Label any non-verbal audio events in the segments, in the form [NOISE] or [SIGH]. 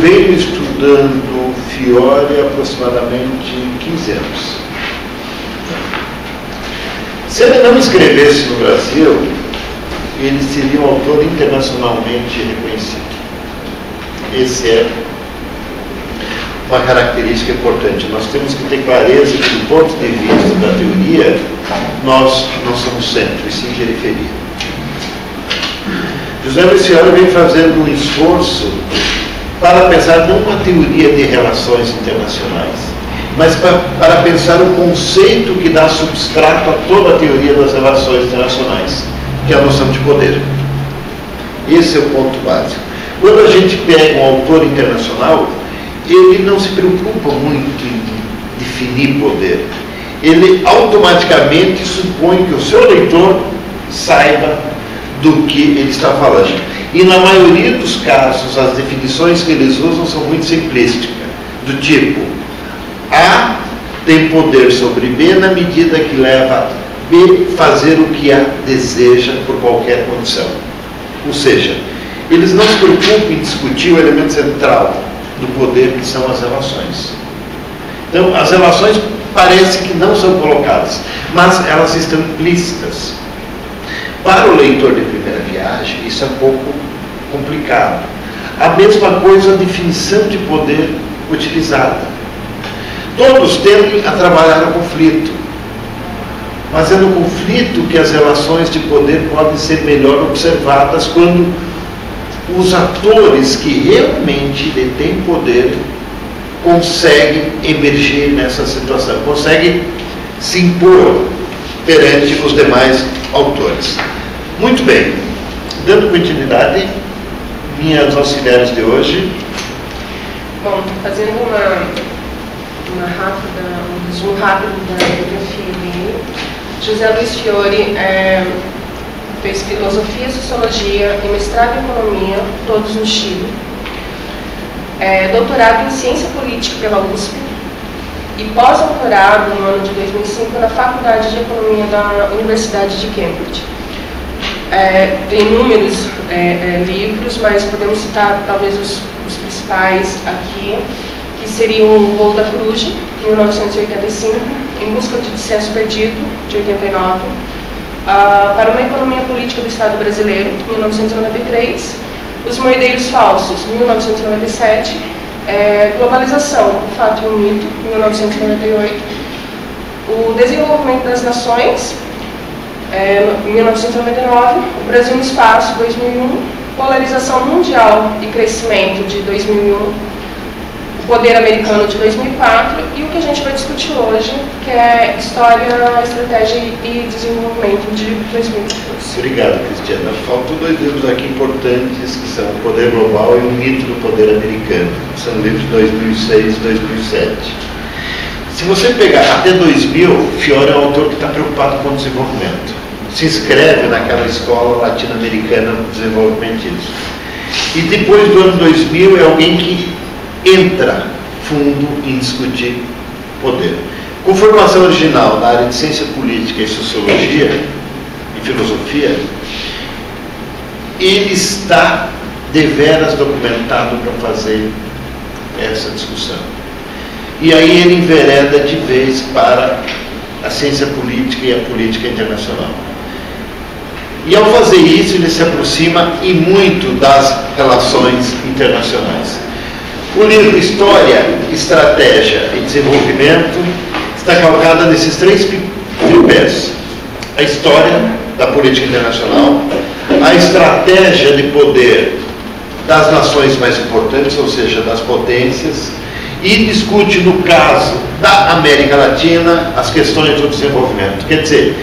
venho estudando Fiore há aproximadamente 15 anos. Se ele não escrevesse no Brasil, ele seria um autor internacionalmente reconhecido. Esse é uma característica importante. Nós temos que ter clareza que, do ponto de vista da teoria, nós não somos centro, e sim periferia. José Luciano vem fazendo um esforço para pensar não uma teoria de relações internacionais, mas para, para pensar o conceito que dá substrato a toda a teoria das relações internacionais, que é a noção de poder. Esse é o ponto básico. Quando a gente pega um autor internacional, ele não se preocupa muito em definir poder. Ele automaticamente supõe que o seu leitor saiba do que ele está falando. E na maioria dos casos, as definições que eles usam são muito simplísticas, do tipo A tem poder sobre B na medida que leva B fazer o que A deseja por qualquer condição. Ou seja, eles não se preocupam em discutir o elemento central do poder, que são as relações. Então, as relações parece que não são colocadas, mas elas estão implícitas. Para o leitor de primeira viagem, isso é um pouco complicado. A mesma coisa a definição de poder utilizada. Todos tendem a trabalhar o conflito, mas é no conflito que as relações de poder podem ser melhor observadas quando os atores que realmente detêm poder conseguem emergir nessa situação, conseguem se impor perante os demais autores. Muito bem, dando continuidade, minhas auxiliares de hoje. Bom, fazendo uma, uma rápida, um resumo rápido da biografia dele, José Luiz Fiore é, fez filosofia, sociologia e mestrado em economia, todos no Chile. É, doutorado em ciência política pela USP e pós-doutorado no ano de 2005 na Faculdade de Economia da Universidade de Cambridge. É, tem inúmeros é, é, livros, mas podemos citar talvez os, os, principais aqui, que seriam o Voo da Cruz, 1985, Em Busca de Dissenso Perdido, de 89, uh, Para uma Economia Política do Estado Brasileiro, 1993, Os Moedeiros Falsos, 1997, é, Globalização, Fato e o Mito, 1998, O Desenvolvimento das Nações, é, 1999, O Brasil no Espaço, 2001, Polarização Mundial e Crescimento, de 2001, Poder Americano de 2004 e o que a gente vai discutir hoje, que é História, Estratégia e Desenvolvimento de 2014. Obrigado, Cristiana. Faltam dois livros aqui importantes, que são O Poder Global e O Mito do Poder Americano. São livros de 2006 e 2007. Se você pegar até 2000, Fiore é um autor que está preocupado com o desenvolvimento. Se inscreve naquela escola latino-americana desenvolvimentista. E depois do ano 2000 é alguém que entra fundo em discutir poder. Com formação original na área de ciência política e sociologia e filosofia, ele está deveras documentado para fazer essa discussão. E aí ele envereda de vez para a ciência política e a política internacional. E ao fazer isso, ele se aproxima e muito das relações internacionais. O livro História, Estratégia e Desenvolvimento está calcado nesses três tripés: a história da política internacional, a estratégia de poder das nações mais importantes, ou seja, das potências, e discute, no caso da América Latina, as questões do desenvolvimento. Quer dizer,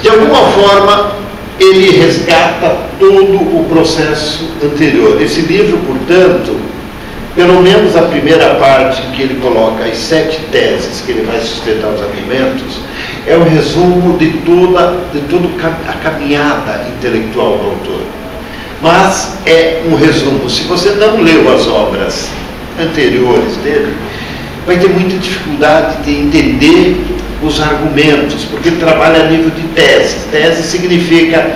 de alguma forma, ele resgata todo o processo anterior. Esse livro, portanto, pelo menos a primeira parte que ele coloca as sete teses que ele vai sustentar os argumentos, é o resumo de toda, de toda a caminhada intelectual do autor. Mas é um resumo. Se você não leu as obras anteriores dele, vai ter muita dificuldade de entender os argumentos, porque ele trabalha a nível de tese. Tese significa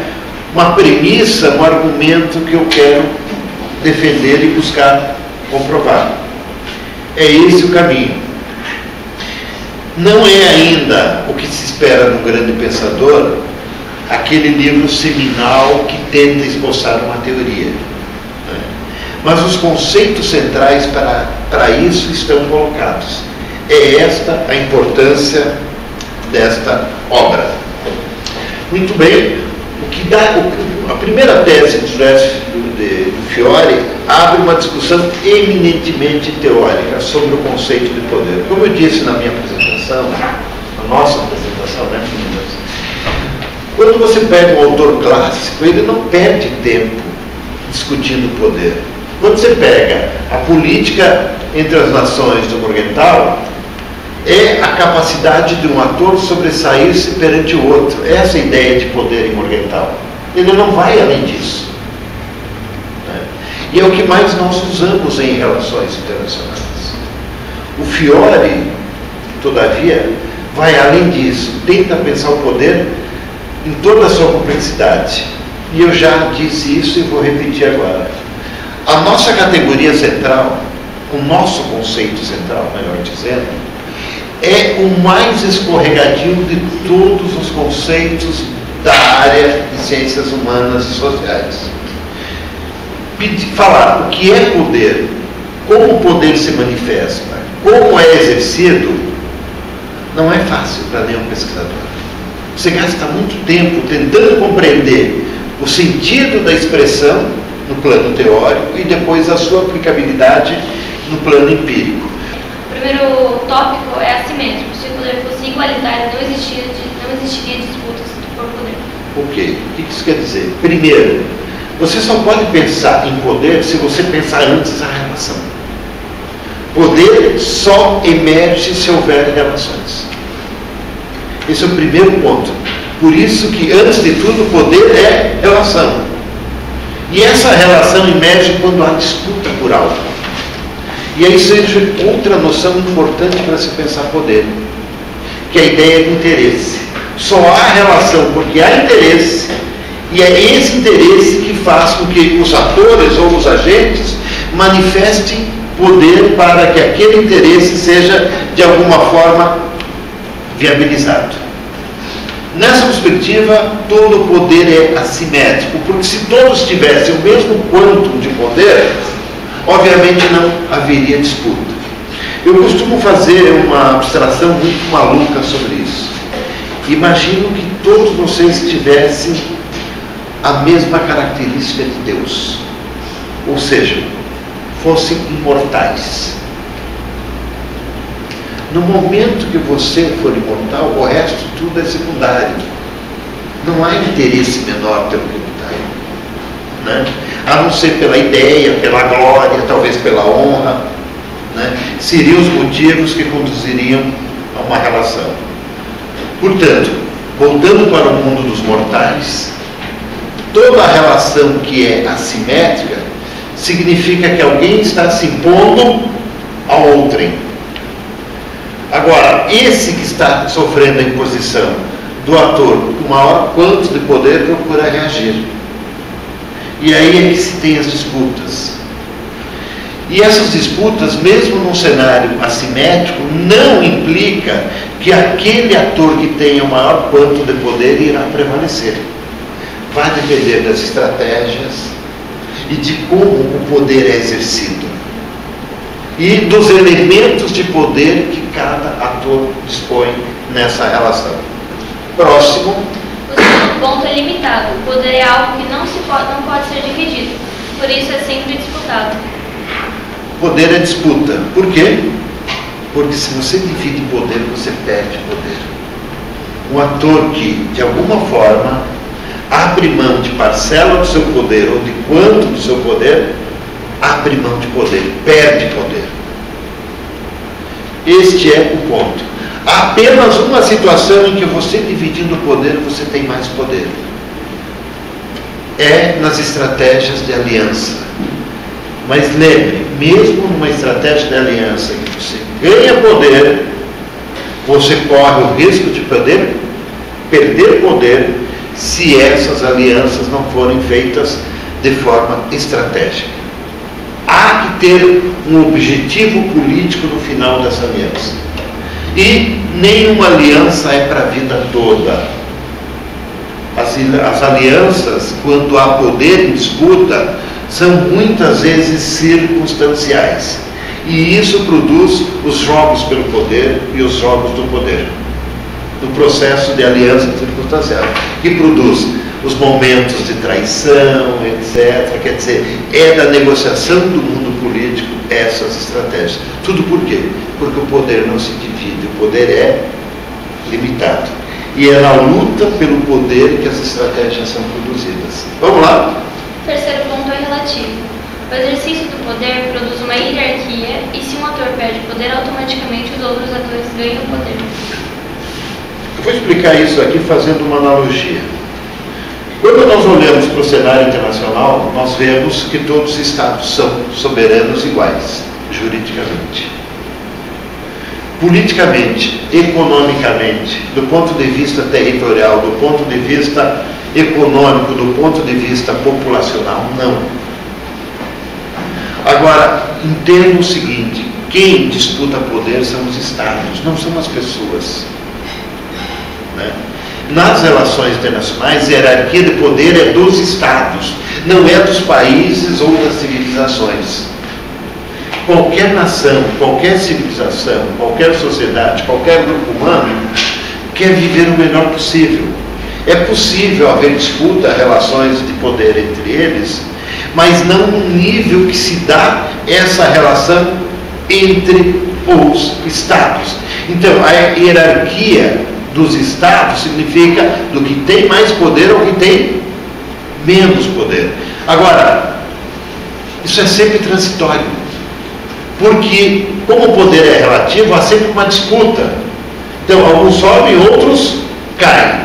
uma premissa, um argumento que eu quero defender e buscar comprovado. É esse o caminho. Não é ainda o que se espera no grande pensador aquele livro seminal que tenta esboçar uma teoria. Né? Mas os conceitos centrais para, para isso estão colocados. É esta a importância desta obra. Muito bem, o que dá, a primeira tese de, de, Fiore abre uma discussão eminentemente teórica sobre o conceito de poder. Como eu disse na minha apresentação, na nossa apresentação, né, meninas? Quando você pega um autor clássico, ele não perde tempo discutindo poder. Quando você pega a política entre as nações do Morgenthau, é a capacidade de um ator sobressair-se perante o outro. Essa é a ideia de poder em Morgenthau. Ele não vai além disso. Né? E é o que mais nós usamos em relações internacionais. O Fiore, todavia, vai além disso, tenta pensar o poder em toda a sua complexidade. E eu já disse isso e vou repetir agora. A nossa categoria central, o nosso conceito central, melhor dizendo, é o mais escorregadio de todos os conceitos da área de ciências humanas e sociais. Falar o que é poder, como o poder se manifesta, como é exercido, não é fácil para nenhum pesquisador. Você gasta muito tempo tentando compreender o sentido da expressão no plano teórico e depois a sua aplicabilidade no plano empírico. O primeiro tópico é assimétrico. Se o poder fosse igualitário, não existiria disputas por poder. Ok. O que isso quer dizer? Primeiro, você só pode pensar em poder se você pensar antes a relação. Poder só emerge se houver relações. Esse é o primeiro ponto. Por isso que, antes de tudo, poder é relação. E essa relação emerge quando há disputa por algo. E aí surge outra noção importante para se pensar poder, que é a ideia de interesse. Só há relação porque há interesse, e é esse interesse que faz com que os atores ou os agentes manifestem poder para que aquele interesse seja, de alguma forma, viabilizado. Nessa perspectiva, todo poder é assimétrico, porque se todos tivessem o mesmo quanto de poder, obviamente não haveria disputa. Eu costumo fazer uma abstração muito maluca sobre isso. Imagino que todos vocês tivessem a mesma característica de Deus, ou seja, fossem imortais. No momento que você for imortal, o resto tudo é secundário. Não há interesse menor pelo que né? A não ser pela ideia, pela glória, talvez pela honra. Né? Seriam os motivos que conduziriam a uma relação. Portanto, voltando para o mundo dos mortais, toda a relação que é assimétrica significa que alguém está se impondo ao outrem. Agora, esse que está sofrendo a imposição do ator com maior quanto de poder procura reagir. E aí é que se tem as disputas. E essas disputas, mesmo num cenário assimétrico, não implica que aquele ator que tenha o maior quanto de poder irá prevalecer. Vai depender das estratégias e de como o poder é exercido e dos elementos de poder que cada ator dispõe nessa relação. Próximo. O segundo ponto é limitado. O poder é algo que não, se pode, não pode ser dividido. Por isso é sempre disputado. Poder é disputa. Por quê? Porque se você divide poder, você perde poder. Um ator que, de alguma forma, abre mão de parcela do seu poder ou de quanto do seu poder, abre mão de poder, perde poder. Este é o ponto. Há apenas uma situação em que você dividindo o poder, você tem mais poder. É nas estratégias de aliança. Mas lembre, mesmo numa estratégia de aliança em que você ganha poder, você corre o risco de poder, perder poder se essas alianças não forem feitas de forma estratégica há que ter um objetivo político no final dessa aliança. E nenhuma aliança é para a vida toda. As, as alianças, quando há poder em disputa, são muitas vezes circunstanciais. E isso produz os jogos pelo poder e os jogos do poder. No processo de aliança circunstancial, que produz os momentos de traição, etc. Quer dizer, é da negociação do mundo político essas estratégias. Tudo por quê? Porque o poder não se divide, o poder é limitado. E é na luta pelo poder que as estratégias são produzidas. Vamos lá? Terceiro ponto é relativo. O exercício do poder produz uma hierarquia e se um ator perde poder, automaticamente os outros atores ganham poder. Vou explicar isso aqui fazendo uma analogia. Quando nós olhamos para o cenário internacional, nós vemos que todos os estados são soberanos iguais, juridicamente. Politicamente, economicamente, do ponto de vista territorial, do ponto de vista econômico, do ponto de vista populacional, não. Agora, entenda o seguinte: quem disputa poder são os estados, não são as pessoas. Né? Nas relações internacionais, a hierarquia de poder é dos estados, não é dos países ou das civilizações. Qualquer nação, qualquer civilização, qualquer sociedade, qualquer grupo humano quer viver o melhor possível. É possível haver disputa, relações de poder entre eles, mas não no nível que se dá essa relação entre os estados. Então, a hierarquia dos estados significa do que tem mais poder ou que tem menos poder. Agora, isso é sempre transitório. Porque, como o poder é relativo, há sempre uma disputa. Então, alguns sobem, outros caem.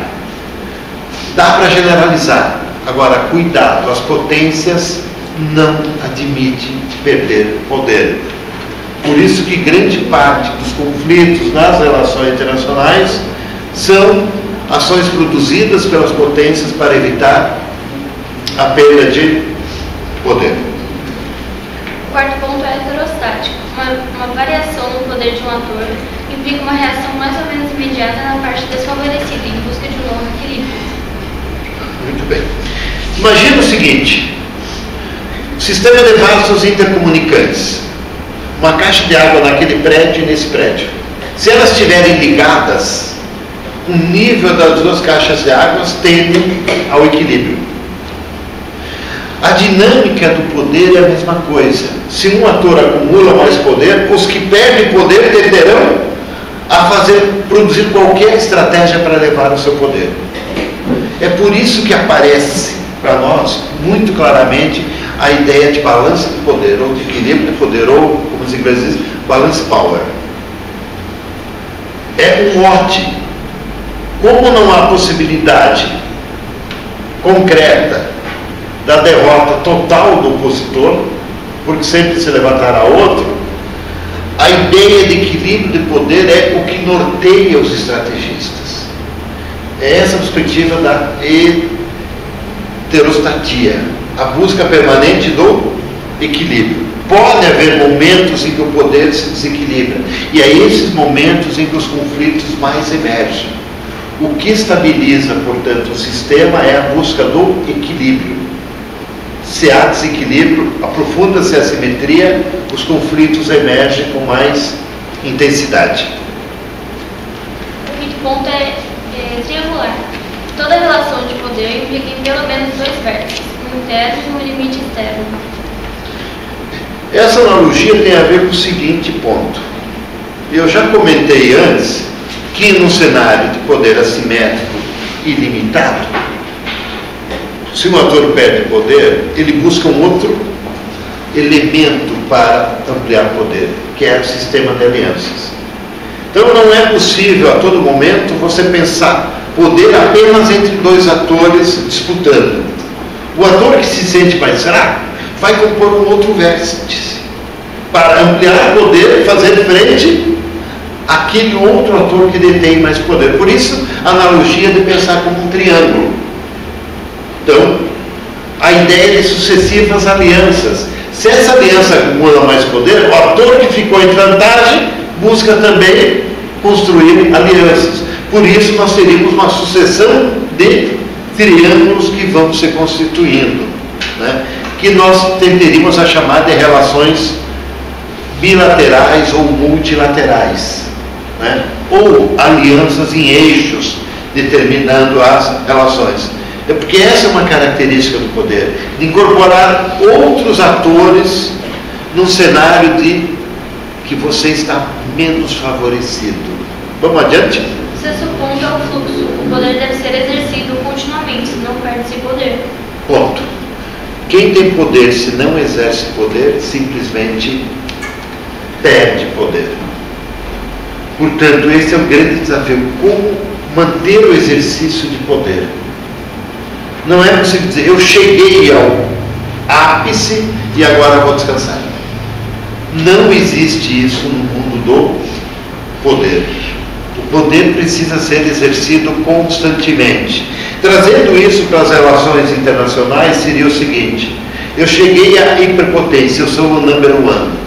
Dá para generalizar. Agora, cuidado, as potências não admitem perder poder. Por isso que grande parte dos conflitos nas relações internacionais são ações produzidas pelas potências para evitar a perda de poder. O quarto ponto é heterostático. Uma, uma variação no poder de um ator implica uma reação mais ou menos imediata na parte desfavorecida, em busca de um novo equilíbrio. Muito bem. Imagina o seguinte: sistema de vasos intercomunicantes. Uma caixa de água naquele prédio e nesse prédio. Se elas estiverem ligadas, o nível das duas caixas de águas tendem ao equilíbrio. A dinâmica do poder é a mesma coisa. Se um ator acumula mais poder, os que perdem poder tenderão a fazer produzir qualquer estratégia para levar o seu poder. É por isso que aparece para nós muito claramente a ideia de balança de poder, ou de equilíbrio de poder, ou, como os ingleses dizem, balance power. É um mote como não há possibilidade concreta da derrota total do opositor, porque sempre se levantará outro, a ideia de equilíbrio de poder é o que norteia os estrategistas. É essa a perspectiva da heterostatia, a busca permanente do equilíbrio. Pode haver momentos em que o poder se desequilibra, e é esses momentos em que os conflitos mais emergem. O que estabiliza, portanto, o sistema é a busca do equilíbrio. Se há desequilíbrio, aprofunda-se a simetria, os conflitos emergem com mais intensidade. O quinto ponto é, é triangular. Toda relação de poder implica em pelo menos dois vértices, um interno e um limite externo. Essa analogia tem a ver com o seguinte ponto. Eu já comentei antes que no cenário de poder assimétrico ilimitado, se um ator perde poder, ele busca um outro elemento para ampliar poder, que é o sistema de alianças. Então não é possível a todo momento você pensar poder apenas entre dois atores disputando. O ator que se sente mais fraco vai compor um outro vértice para ampliar poder e fazer frente aquele outro ator que detém mais poder. Por isso, a analogia de pensar como um triângulo. Então, a ideia de sucessivas alianças, Se essa aliança acumula mais poder, o ator que ficou em vantagem busca também construir alianças. Por isso, nós teríamos uma sucessão de triângulos que vão se constituindo, né? que nós tenderíamos a chamar de relações bilaterais ou multilaterais, né? ou alianças em eixos determinando as relações. É porque essa é uma característica do poder, de incorporar outros atores num cenário de que você está menos favorecido. Vamos adiante? Sexto ponto é o fluxo. O poder deve ser exercido continuamente, senão perde-se poder. Ponto. Quem tem poder, se não exerce poder, simplesmente perde poder. Portanto, esse é o grande desafio. Como manter o exercício de poder? Não é possível dizer, eu cheguei ao ápice e agora vou descansar. Não existe isso no mundo do poder. O poder precisa ser exercido constantemente. Trazendo isso para as relações internacionais, seria o seguinte: eu cheguei à hiperpotência, eu sou o number one.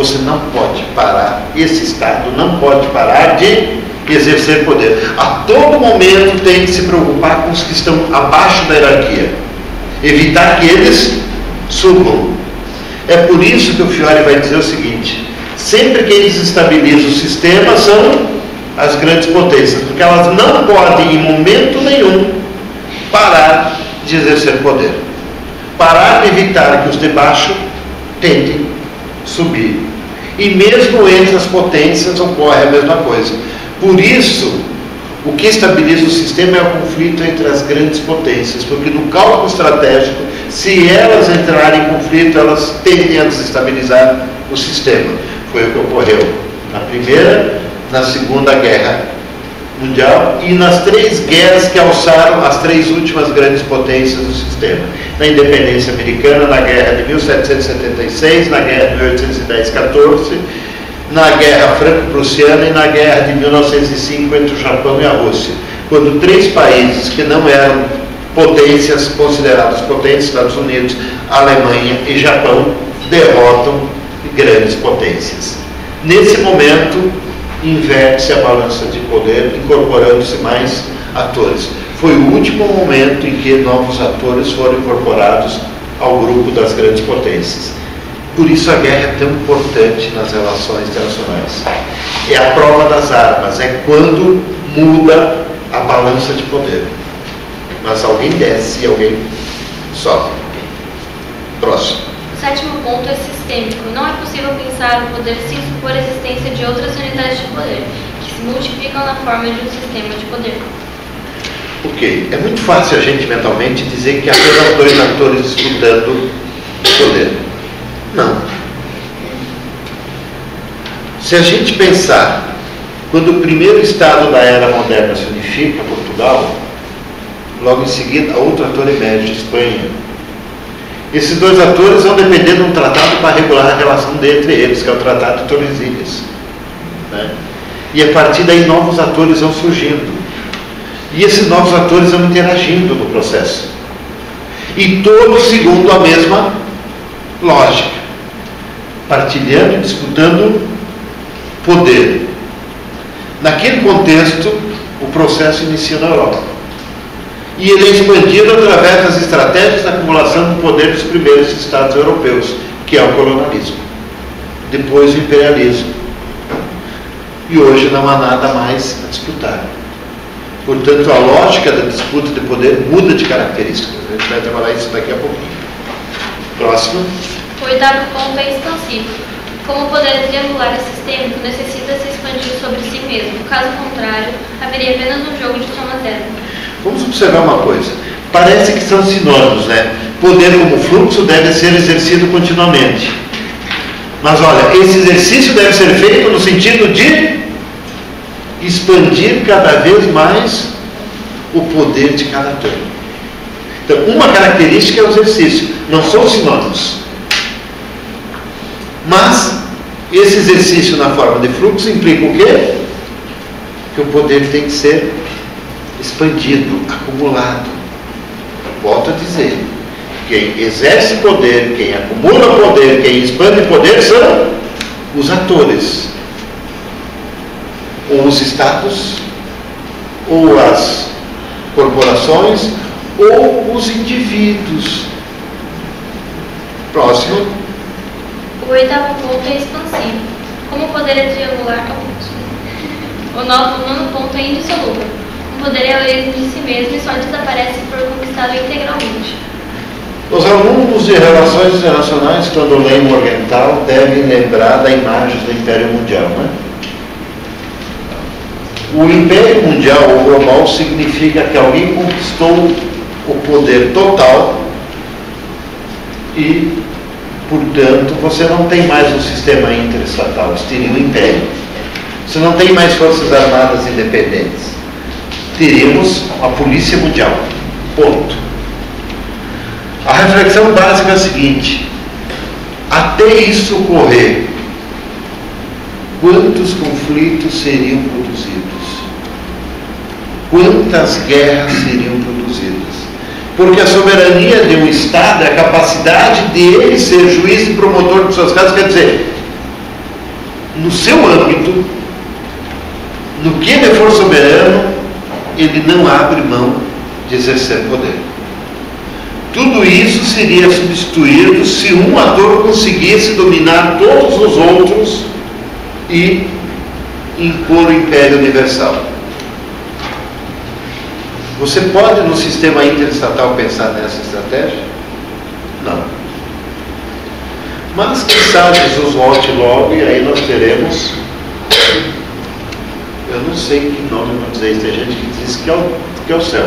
Você não pode parar, esse Estado não pode parar de exercer poder. A todo momento tem que se preocupar com os que estão abaixo da hierarquia, evitar que eles subam. É por isso que o Fiore vai dizer o seguinte: sempre que eles estabilizam o sistema são as grandes potências, porque elas não podem, em momento nenhum, parar de exercer poder. Parar de evitar que os de baixo tentem subir. E mesmo entre as potências ocorre a mesma coisa. Por isso, o que estabiliza o sistema é o conflito entre as grandes potências, porque no cálculo estratégico, se elas entrarem em conflito, elas tendem a desestabilizar o sistema. Foi o que ocorreu na Primeira, na Segunda Guerra Mundial e nas três guerras que alçaram as três últimas grandes potências do sistema. Na independência americana, na guerra de 1776, na guerra de 1810-14 na Guerra Franco-Prussiana e na Guerra de 1905 entre o Japão e a Rússia, quando três países que não eram potências, consideradas potências, Estados Unidos, Alemanha e Japão, derrotam grandes potências. Nesse momento, inverte-se a balança de poder, incorporando-se mais atores. Foi o último momento em que novos atores foram incorporados ao grupo das grandes potências. Por isso a guerra é tão importante nas relações internacionais. É a prova das armas, é quando muda a balança de poder. Mas alguém desce e alguém sobe. Próximo. Sétimo ponto é sistêmico. Não é possível pensar o poder sem supor a existência de outras unidades de poder, que se multiplicam na forma de um sistema de poder. Ok. É muito fácil a gente mentalmente dizer que há apenas dois atores disputando poder. Não. Se a gente pensar, quando o primeiro Estado da era moderna se unifica, Portugal, logo em seguida outro ator emerge, Espanha. Esses dois atores vão depender de um tratado para regular a relação entre eles, que é o Tratado de Tordesilhas. Né? E a partir daí novos atores vão surgindo. E esses novos atores vão interagindo no processo. E todos segundo a mesma lógica partilhando e disputando poder. Naquele contexto, o processo inicia na Europa. E ele é expandido através das estratégias da acumulação do poder dos primeiros estados europeus, que é o colonialismo. Depois o imperialismo. E hoje não há nada mais a disputar. Portanto, a lógica da disputa de poder muda de características. A gente vai trabalhar isso daqui a pouquinho. Próximo. O oitavo ponto é expansivo. Como o poder triangular e sistêmico necessita se expandir sobre si mesmo. Caso contrário, haveria apenas um jogo de soma zero. Vamos observar uma coisa. Parece que são sinônimos, né? Poder como fluxo deve ser exercido continuamente. Mas olha, esse exercício deve ser feito no sentido de expandir cada vez mais o poder de cada turno. Então, uma característica é o exercício, não são sinônimos. Mas esse exercício na forma de fluxo implica o quê? Que o poder tem que ser expandido, acumulado. Volto a dizer quem exerce poder, quem acumula poder, quem expande poder são os atores. Ou os estados, ou as corporações, ou os indivíduos. Próximo. O oitavo ponto é expansivo. Como poder é triangular, nono, o nono ponto é indissolúvel. O poder é origem de si mesmo e só desaparece se for conquistado integralmente. Os alunos de Relações Internacionais, quando leem o Oriental, devem lembrar da imagem do Império Mundial. Né? O Império Mundial ou global significa que alguém conquistou o poder total e, portanto, você não tem mais um sistema interestatal, você teria um império. Você não tem mais forças armadas independentes. Teríamos a polícia mundial. Ponto. A reflexão básica é a seguinte: até isso ocorrer, quantos conflitos seriam produzidos? Quantas guerras seriam produzidas? Porque a soberania de um Estado é a capacidade dele ser juiz e promotor de suas casas, quer dizer, no seu âmbito, no que ele for soberano, ele não abre mão de exercer poder. Tudo isso seria substituído se um ator conseguisse dominar todos os outros e impor o império universal. Você pode, no sistema interestatal, pensar nessa estratégia? Não. Mas, quem sabe, Jesus volte logo e aí nós teremos. Eu não sei que nome vou dizer isso. Tem gente que diz que é o, que é o céu.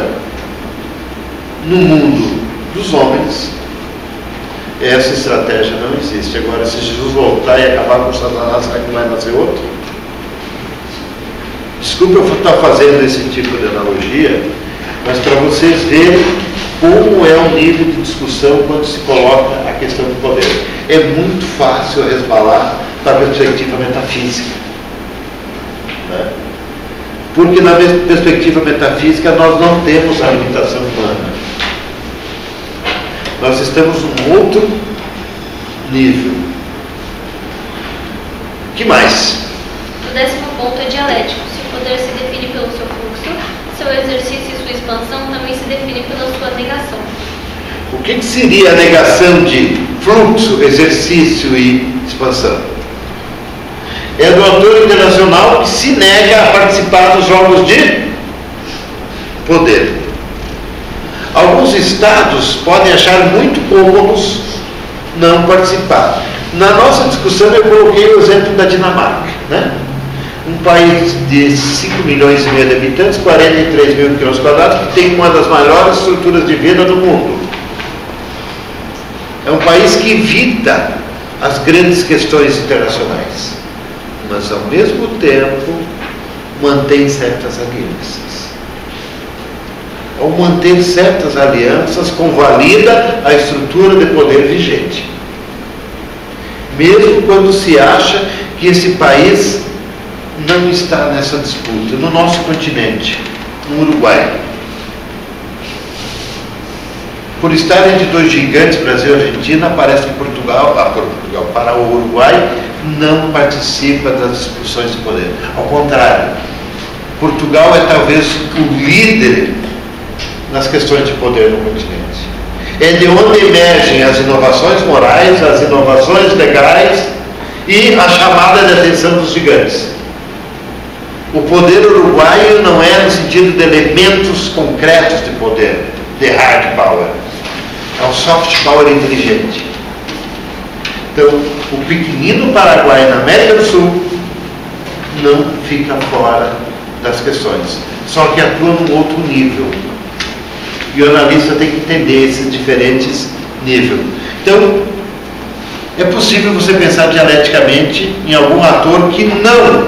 No mundo dos homens, essa estratégia não existe. Agora, se Jesus voltar e acabar com Satanás, será que vai nascer outro? Desculpa eu estar fazendo esse tipo de analogia, mas para vocês verem como é o nível de discussão quando se coloca a questão do poder. É muito fácil resbalar para a perspectiva metafísica. Né? Porque na perspectiva metafísica nós não temos a limitação humana. Nós estamos num outro nível. que mais? O décimo ponto é dialético. Se o poder se define pelo seu fluxo, seu exercício e sua expansão também se define pela sua negação. O que, que seria a negação de fluxo, exercício e expansão? É do autor internacional que se nega a participar dos jogos de poder. Alguns estados podem achar muito cômodos não participar. Na nossa discussão eu coloquei o exemplo da Dinamarca. Né? Um país de 5 milhões e meio de habitantes, 43 mil quilômetros quadrados, que tem uma das maiores estruturas de vida do mundo. É um país que evita as grandes questões internacionais, mas ao mesmo tempo mantém certas alianças ao manter certas alianças, convalida a estrutura de poder vigente. Mesmo quando se acha que esse país não está nessa disputa, no nosso continente, no Uruguai. Por estar entre dois gigantes, Brasil e Argentina, parece que Portugal, ah, Portugal, para o Uruguai, não participa das discussões de poder. Ao contrário, Portugal é talvez o líder nas questões de poder no continente. É de onde emergem as inovações morais, as inovações legais e a chamada de atenção dos gigantes. O poder uruguaio não é no sentido de elementos concretos de poder, de hard power. É um soft power inteligente. Então, o pequenino Paraguai na América do Sul não fica fora das questões, só que atua num outro nível e o analista tem que entender esses diferentes níveis. Então, é possível você pensar dialeticamente em algum ator que não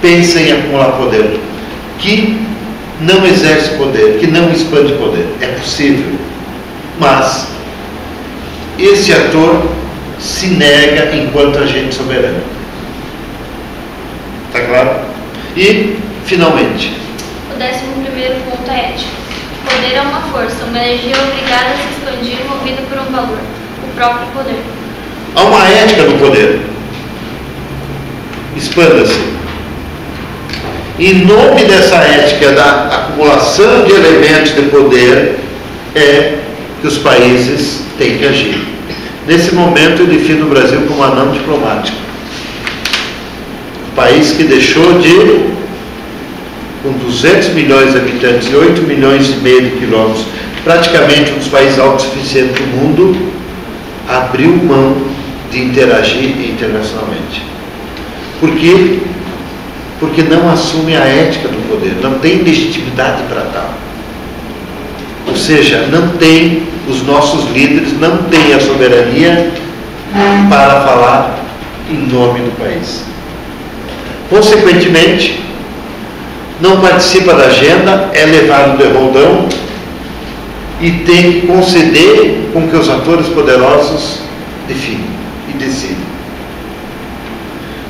pensa em acumular poder, que não exerce poder, que não expande poder. É possível. Mas esse ator se nega enquanto agente soberano. Está claro? E, finalmente. O décimo primeiro ponto é ético poder é uma força, uma energia obrigada a se expandir, movida por um valor, o próprio poder. Há uma ética no poder. Expanda-se. Em nome dessa ética da acumulação de elementos de poder, é que os países têm que agir. Nesse momento, eu defino o Brasil como anão diplomático. Um país que deixou de, com 200 milhões de habitantes e 8 milhões e meio de quilômetros, praticamente um dos países autossuficientes do mundo, abriu mão de interagir internacionalmente. Por quê? Porque não assume a ética do poder, não tem legitimidade para tal. Ou seja, não tem, os nossos líderes não têm a soberania para falar em nome do país. Consequentemente, não participa da agenda, é levado de roldão e tem que conceder com que os atores poderosos definem e decidem.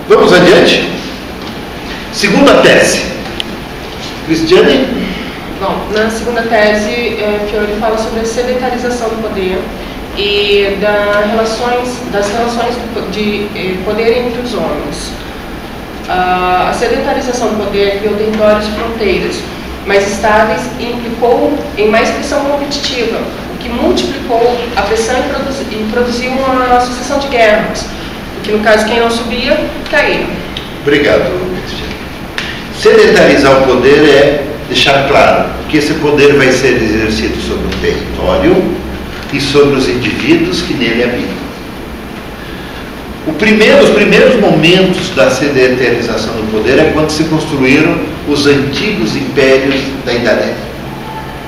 Vamos adiante? Segunda tese. Cristiane? Bom, na segunda tese, é, Fiore fala sobre a sedentarização do poder e da relações, das relações de eh, poder entre os homens. Ah, a sedentarização do poder criou territórios e fronteiras mais estáveis e implicou em mais pressão competitiva, o que multiplicou a pressão e, produzi, e produziu uma sucessão de guerras, porque no caso quem não subia, caía. Obrigado. Sedentarizar o poder é deixar claro que esse poder vai ser exercido sobre um território e sobre os indivíduos que nele habitam. Primeiro, os primeiros momentos da sedentarização do poder é quando se construíram os antigos impérios da Idade Média,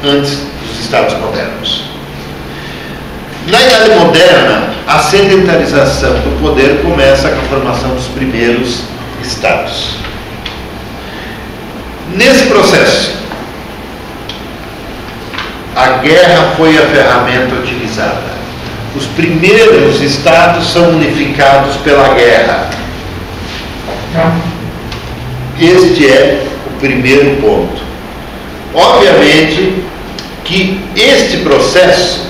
antes dos Estados modernos. Na Idade Moderna, a sedentarização do poder começa com a formação dos primeiros Estados. Nesse processo, a guerra foi a ferramenta utilizada. Os primeiros estados são unificados pela guerra. Este é o primeiro ponto. Obviamente que este processo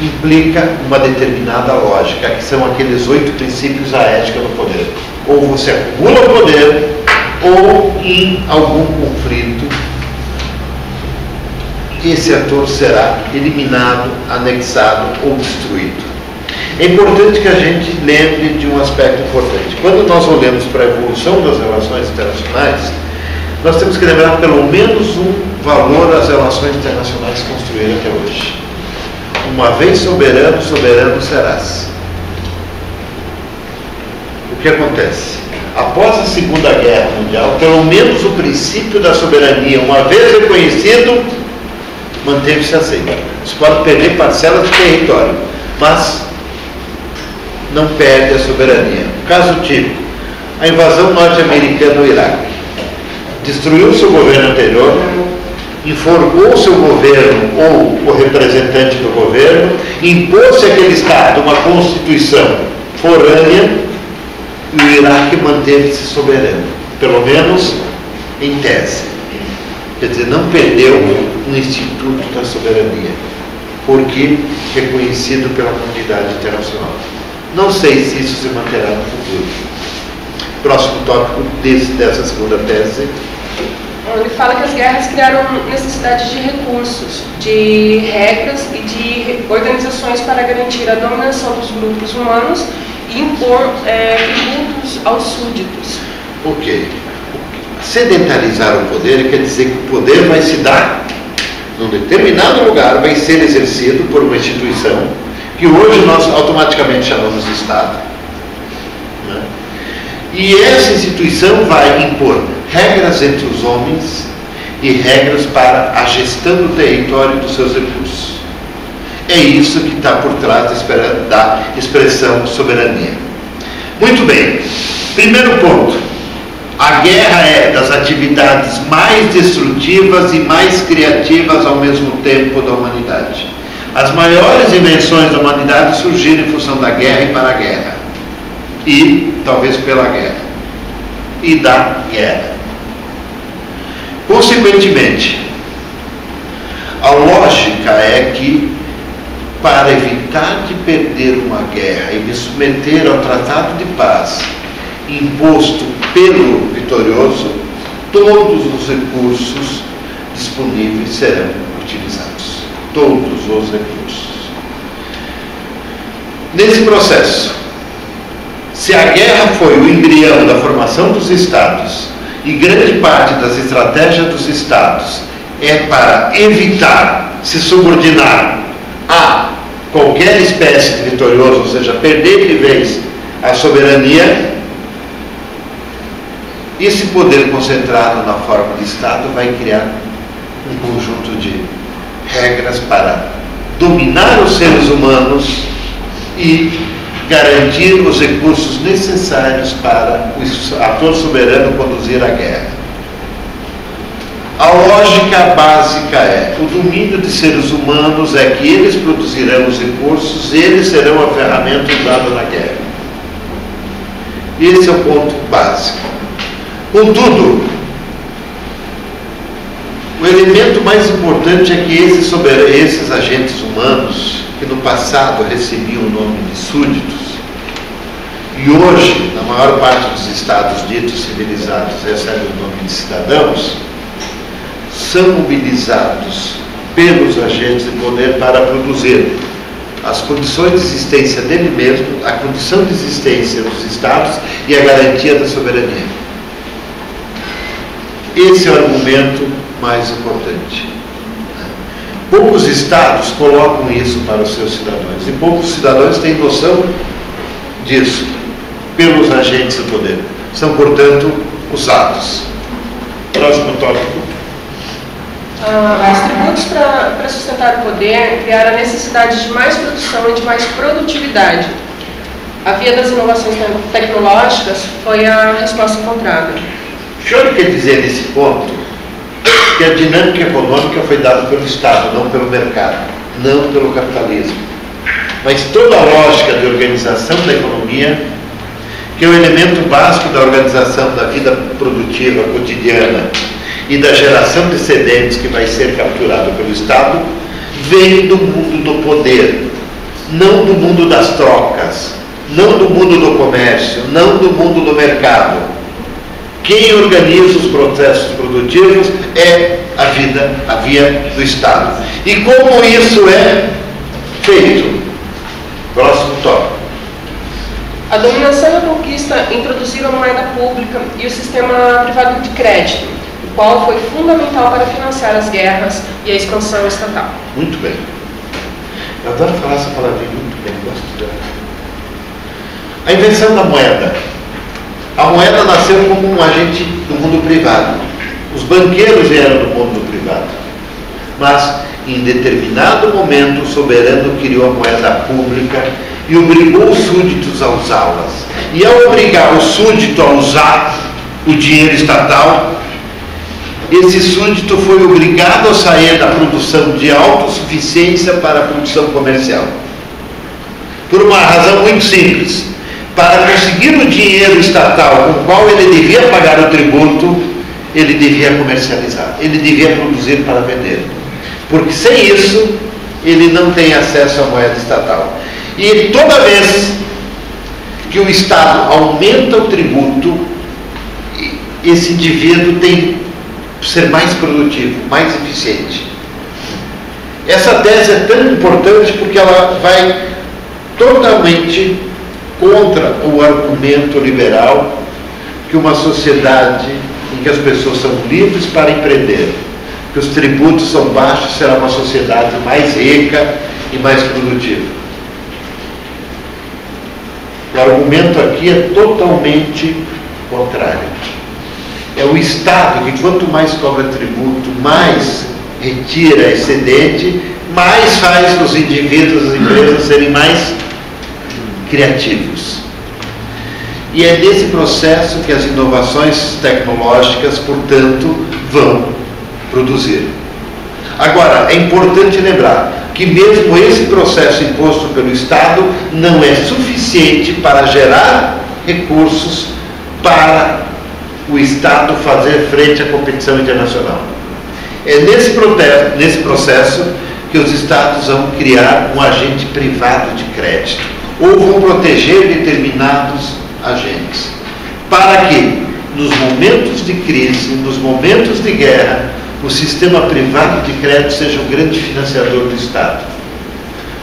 implica uma determinada lógica, que são aqueles oito princípios da ética do poder. Ou você acumula poder, ou em algum conflito esse ator será eliminado, anexado ou destruído. É importante que a gente lembre de um aspecto importante. Quando nós olhamos para a evolução das relações internacionais, nós temos que lembrar pelo menos um valor as relações internacionais construíram até hoje. Uma vez soberano, soberano serás. O que acontece? Após a Segunda Guerra Mundial, pelo menos o princípio da soberania, uma vez reconhecido, manteve-se aceito. Você pode perder parcelas de território, mas não perde a soberania. Caso típico, a invasão norte-americana no Iraque. Destruiu seu governo anterior, informou seu governo ou o representante do governo, impôs-se aquele Estado uma constituição forânea e o Iraque manteve-se soberano, pelo menos em tese. Quer dizer, não perdeu um instituto da soberania, porque reconhecido pela comunidade internacional. Não sei se isso se manterá no futuro. Próximo tópico desse, dessa segunda tese. Ele fala que as guerras criaram necessidade de recursos, de regras e de organizações para garantir a dominação dos grupos humanos impor é, tributos aos súditos. Ok. Sedentarizar o poder quer dizer que o poder vai se dar num determinado lugar, vai ser exercido por uma instituição que hoje nós automaticamente chamamos de Estado. Né? E essa instituição vai impor regras entre os homens e regras para a gestão do território e dos seus recursos. É isso que está por trás da expressão soberania. Muito bem. Primeiro ponto. A guerra é das atividades mais destrutivas e mais criativas ao mesmo tempo da humanidade. As maiores invenções da humanidade surgiram em função da guerra e para a guerra. E talvez pela guerra. E da guerra. Consequentemente, A lógica é que, para evitar de perder uma guerra e me submeter ao Tratado de Paz imposto pelo vitorioso, todos os recursos disponíveis serão utilizados. Todos os recursos. Nesse processo, se a guerra foi o embrião da formação dos Estados e grande parte das estratégias dos Estados é para evitar se subordinar a qualquer espécie de vitorioso, ou seja, perder de vez a soberania, esse poder concentrado na forma de Estado vai criar um conjunto de regras para dominar os seres humanos e garantir os recursos necessários para o ator soberano conduzir a guerra. A lógica básica é: o domínio de seres humanos é que eles produzirão os recursos, eles serão a ferramenta usada na guerra. Esse é o ponto básico. Contudo, o elemento mais importante é que esses, esses agentes humanos que no passado recebiam o nome de súditos, e hoje, na maior parte dos estados ditos civilizados, recebem o nome de cidadãos, são mobilizados pelos agentes de poder para produzir as condições de existência dele mesmo, a condição de existência dos estados e a garantia da soberania. Esse é o argumento mais importante. Poucos estados colocam isso para os seus cidadãos e poucos cidadãos têm noção disso pelos agentes do poder. São, portanto, usados. Próximo tópico. Ah, os tributos para sustentar o poder criaram a necessidade de mais produção e de mais produtividade. A via das inovações tecnológicas foi a resposta encontrada. Senhor quer dizer nesse ponto que a dinâmica econômica foi dada pelo Estado, não pelo mercado, não pelo capitalismo. Mas toda a lógica de organização da economia, que é o elemento básico da organização da vida produtiva cotidiana e da geração de excedentes que vai ser capturado pelo Estado, vem do mundo do poder, não do mundo das trocas, não do mundo do comércio, não do mundo do mercado quem organiza os processos produtivos é a vida, a via do Estado. E como isso é feito? Próximo tópico. A dominação e a conquista introduziram a moeda pública e o sistema privado de crédito, qual foi fundamental para financiar as guerras e a expansão estatal. Muito bem. Eu adoro falar essa palavrinha muito bem, gosto dela. A invenção da moeda a moeda nasceu como um agente do mundo privado. Os banqueiros eram do mundo privado. Mas, em determinado momento, o soberano criou a moeda pública e obrigou os súditos a usá-las. E ao obrigar o súdito a usar o dinheiro estatal, esse súdito foi obrigado a sair da produção de autossuficiência para a produção comercial. Por uma razão muito simples para conseguir o dinheiro estatal com o qual ele devia pagar o tributo, ele devia comercializar, ele devia produzir para vender. Porque sem isso, ele não tem acesso à moeda estatal. E toda vez que o Estado aumenta o tributo, esse indivíduo tem ser mais produtivo, mais eficiente. Essa tese é tão importante porque ela vai totalmente contra o argumento liberal que uma sociedade em que as pessoas são livres para empreender, que os tributos são baixos, será uma sociedade mais rica e mais produtiva. O argumento aqui é totalmente contrário. É o Estado que, quanto mais cobra tributo, mais retira excedente, mais faz os indivíduos, as empresas serem mais criativos. E é nesse processo que as inovações tecnológicas, portanto, vão produzir. Agora, é importante lembrar que mesmo esse processo imposto pelo Estado não é suficiente para gerar recursos para o Estado fazer frente à competição internacional. É nesse, nesse processo que os Estados vão criar um agente privado de crédito ou vão proteger determinados agentes, para que, nos momentos de crise, nos momentos de guerra, o sistema privado de crédito seja o grande financiador do Estado.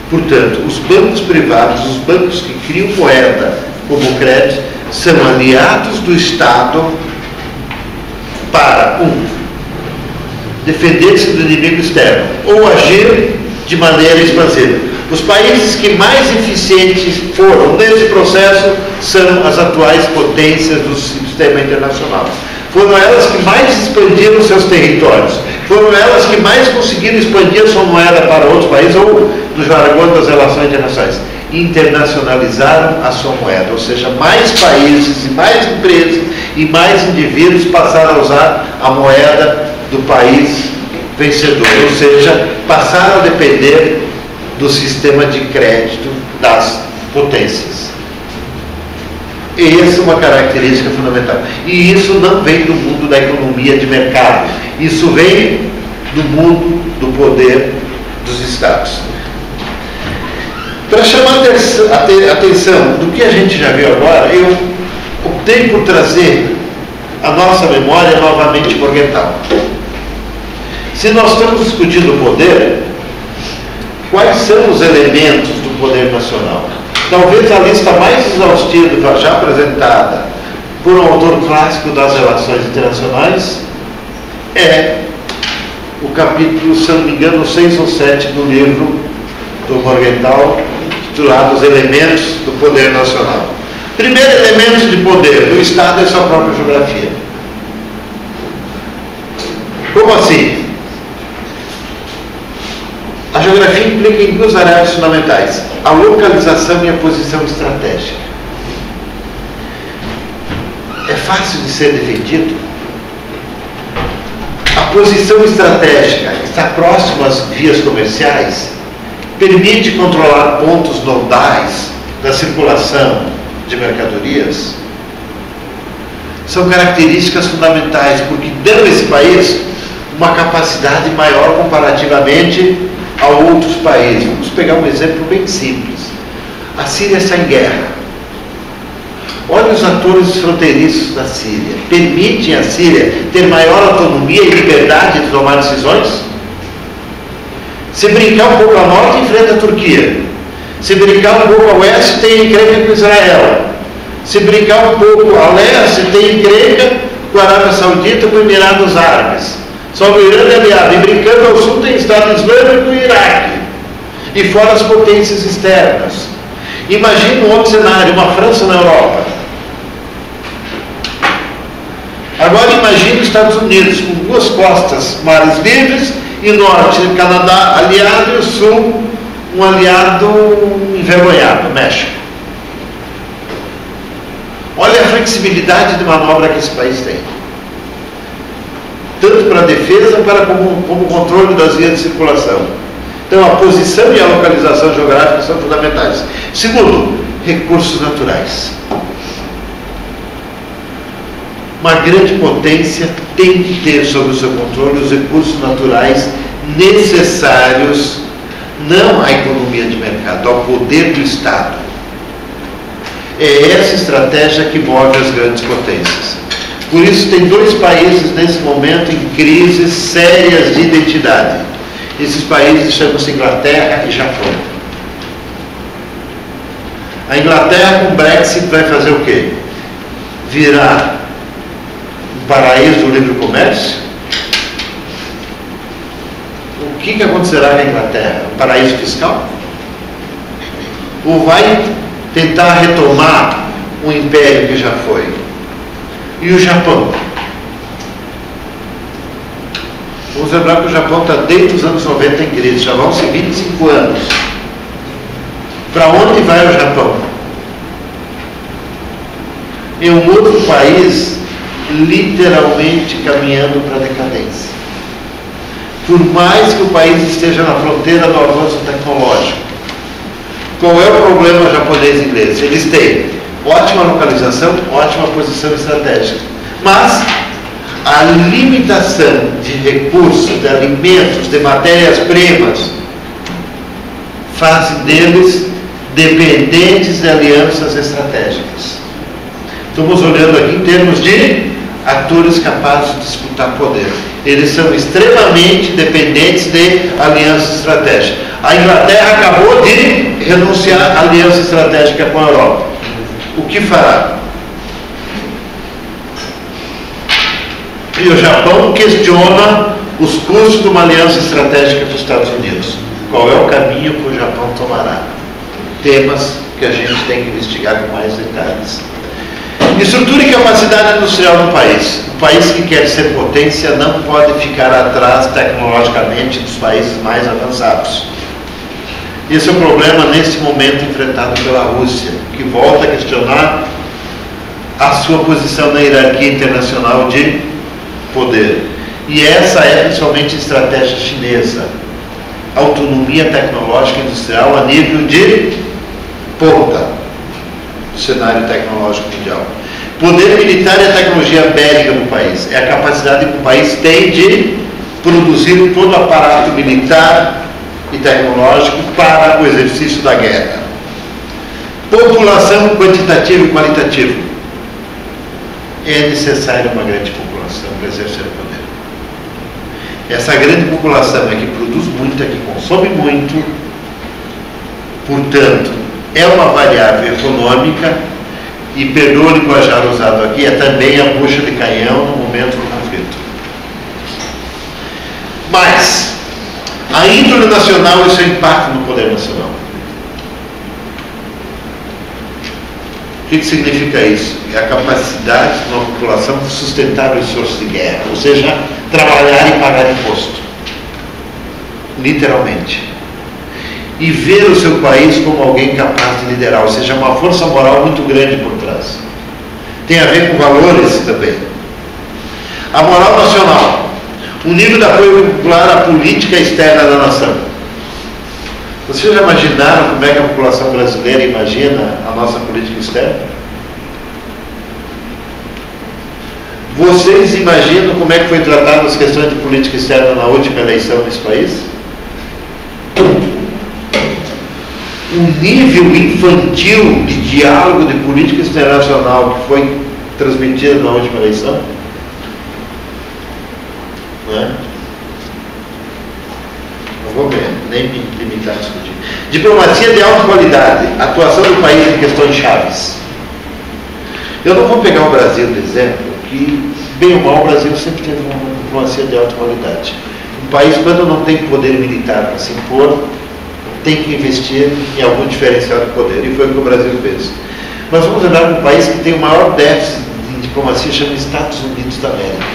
Portanto, os bancos privados, os bancos que criam moeda como crédito, são aliados do Estado para, um, defender-se do inimigo externo ou agir de maneira expansiva. Os países que mais eficientes foram nesse processo são as atuais potências do sistema internacional. Foram elas que mais expandiram seus territórios. Foram elas que mais conseguiram expandir sua moeda para outros países, ou no jargão das relações internacionais, internacionalizaram a sua moeda. Ou seja, mais países e mais empresas e mais indivíduos passaram a usar a moeda do país vencedor. Ou seja, passaram a depender do sistema de crédito das potências. E essa é uma característica fundamental. E isso não vem do mundo da economia de mercado. Isso vem do mundo do poder dos Estados. Para chamar a atenção do que a gente já viu agora, eu optei por trazer a nossa memória novamente Morgenthau. Se nós estamos discutindo o poder, quais são os elementos do poder nacional? Talvez a lista mais exaustiva já apresentada por um autor clássico das relações internacionais é o capítulo, se não me engano, 6 ou 7 do livro do Morgenthau, titulado Os Elementos do Poder Nacional. Primeiro elemento de poder do Estado é sua própria geografia. Como assim? A geografia implica em duas variáveis fundamentais: a localização e a posição estratégica. É fácil de ser defendido? A posição estratégica está próxima às vias comerciais, permite controlar pontos nodais da circulação de mercadorias. São características fundamentais porque dão a esse país uma capacidade maior comparativamente a outros países. Vamos pegar um exemplo bem simples. A Síria está em guerra. Olha os atores fronteiriços da Síria. Permitem à Síria ter maior autonomia e liberdade de tomar decisões? Se brincar um pouco a norte, enfrenta a Turquia. Se brincar um pouco a oeste, tem encrenca com Israel. Se brincar um pouco a leste, tem encrenca com a Arábia Saudita com Emirados Árabes. Só o Irã é aliado. E brincando ao sul tem Estado Islâmico e Iraque. E fora as potências externas. Imagina um outro cenário, uma França na Europa. Agora imagine os Estados Unidos com duas costas, mares livres, e norte, Canadá aliado, e o sul, um aliado envergonhado, México. Olha a flexibilidade de manobra que esse país tem tanto para a defesa para como, como controle das vias de circulação. Então a posição e a localização geográfica são fundamentais. Segundo, recursos naturais. Uma grande potência tem que ter sob o seu controle os recursos naturais necessários não à economia de mercado, ao poder do Estado. É essa estratégia que move as grandes potências. Por isso, tem dois países nesse momento em crises sérias de identidade. Esses países chamam-se Inglaterra e Japão. A Inglaterra, com o Brexit, vai fazer o quê? Virar paraíso do livre comércio? O que, que acontecerá na Inglaterra? Um paraíso fiscal? Ou vai tentar retomar um império que já foi? E o Japão? Vamos lembrar que o Japão está desde os anos 90 em crise, já vão ser 25 anos. Para onde vai o Japão? Em um outro país literalmente caminhando para a decadência. Por mais que o país esteja na fronteira do avanço tecnológico, qual é o problema japonês e inglês? Eles têm ótima localização, ótima posição estratégica. Mas a limitação de recursos, de alimentos, de matérias-primas, fazem deles dependentes de alianças estratégicas. Estamos olhando aqui em termos de atores capazes de disputar poder. Eles são extremamente dependentes de alianças estratégicas. A Inglaterra acabou de renunciar à aliança estratégica com a Europa. O que fará? E o Japão questiona os custos de uma aliança estratégica com os Estados Unidos. Qual é o caminho que o Japão tomará? Temas que a gente tem que investigar com mais detalhes. Estrutura e capacidade industrial no país. O país que quer ser potência não pode ficar atrás tecnologicamente dos países mais avançados. Esse é o problema nesse momento enfrentado pela Rússia, que volta a questionar a sua posição na hierarquia internacional de poder. E essa é principalmente a estratégia chinesa. Autonomia tecnológica industrial a nível de ponta do cenário tecnológico mundial. Poder militar é a tecnologia bélica do país. É a capacidade que o país tem de produzir todo o aparato militar e tecnológico para o exercício da guerra. População quantitativa e qualitativa. É necessária uma grande população para exercer o poder. Essa grande população é que produz muito, é que consome muito, portanto, é uma variável econômica e perdoa o linguajar usado aqui, é também a bucha de canhão no momento do conflito. Mas, a índole nacional e seu impacto no poder nacional. O que, que significa isso? É a capacidade de uma população de sustentar o esforço de guerra, ou seja, trabalhar e pagar imposto. Literalmente e ver o seu país como alguém capaz de liderar, ou seja, uma força moral muito grande por trás. Tem a ver com valores também. A moral nacional, o nível de apoio popular à política externa da nação. Vocês já imaginaram como é que a população brasileira imagina a nossa política externa? Vocês imaginam como é que foi tratada as questões de política externa na última eleição nesse país? O nível infantil de diálogo de política internacional que foi transmitido na última eleição? Não é? Vou nem me limitar a discutir. Diplomacia de alta qualidade, atuação do país em questões chaves. Eu não vou pegar o Brasil de exemplo, que, bem ou mal, o Brasil sempre teve uma diplomacia de alta qualidade. Um país, quando não tem poder militar para se impor, tem que investir em algum diferencial de poder. E foi o que o Brasil fez. Mas vamos lembrar que um país que tem o maior déficit de diplomacia chama Estados Unidos da América.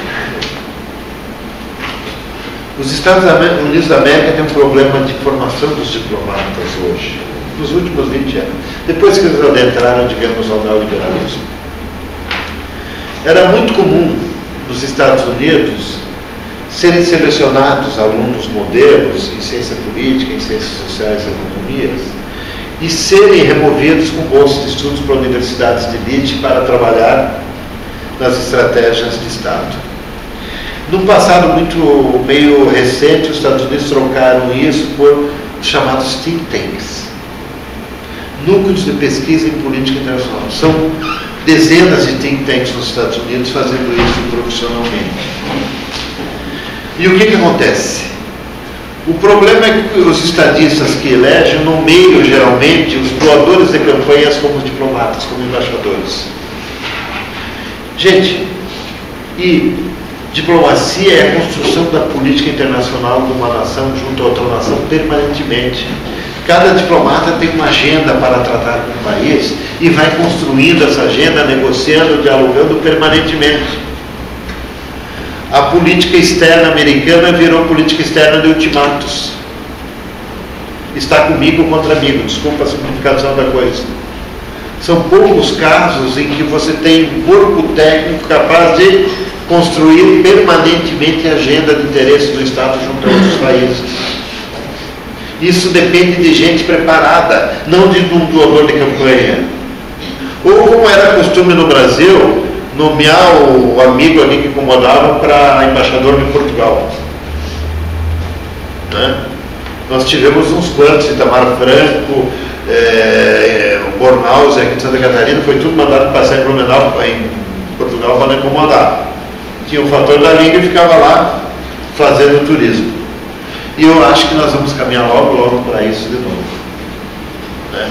Os Estados Unidos da América têm um problema de formação dos diplomatas hoje, nos últimos 20 anos, depois que eles adentraram, digamos, ao neoliberalismo. Era muito comum nos Estados Unidos serem selecionados alunos modelos em ciência política, em ciências sociais e economias, e serem removidos com bolsas de estudos para universidades de elite para trabalhar nas estratégias de Estado. Num passado muito meio recente, os Estados Unidos trocaram isso por chamados think tanks, núcleos de pesquisa em política internacional. São dezenas de think tanks nos Estados Unidos fazendo isso profissionalmente. E o que, que acontece? O problema é que os estadistas que elegem nomeiam geralmente os doadores de campanhas como diplomatas, como embaixadores. Gente, e diplomacia é a construção da política internacional de uma nação junto a outra nação permanentemente. Cada diplomata tem uma agenda para tratar com o país e vai construindo essa agenda, negociando, dialogando permanentemente a política externa americana virou política externa de ultimatos. Está comigo contra amigo, desculpa a simplificação da coisa. São poucos casos em que você tem um corpo técnico capaz de construir permanentemente a agenda de interesse do Estado junto a outros países. Isso depende de gente preparada, não de um doador de campanha. Ou como era costume no Brasil, nomear o amigo ali que incomodava para embaixador de Portugal. Né? Nós tivemos uns quantos, Itamar Franco, é, o Bornhaus aqui de Santa Catarina, foi tudo mandado passar em Blumenau, em Portugal, para não incomodar. Tinha o fator da língua e ficava lá fazendo turismo. E eu acho que nós vamos caminhar logo, logo para isso de novo. Né?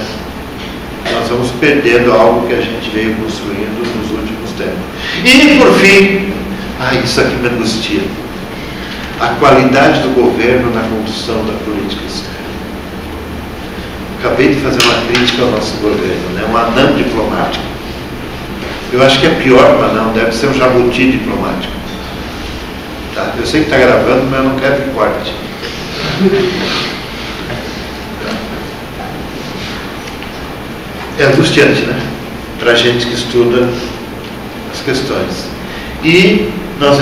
Nós vamos perdendo algo que a gente veio construindo nos últimos E, por fim, ah, isso aqui me angustia. A qualidade do governo na condução da política externa. Acabei de fazer uma crítica ao nosso governo, né? um anão diplomático. Eu acho que é pior um anão, deve ser um jabuti diplomático. Tá? Eu sei que está gravando, mas eu não quero que corte. É angustiante, né? Para gente que estuda as questões. E, nós,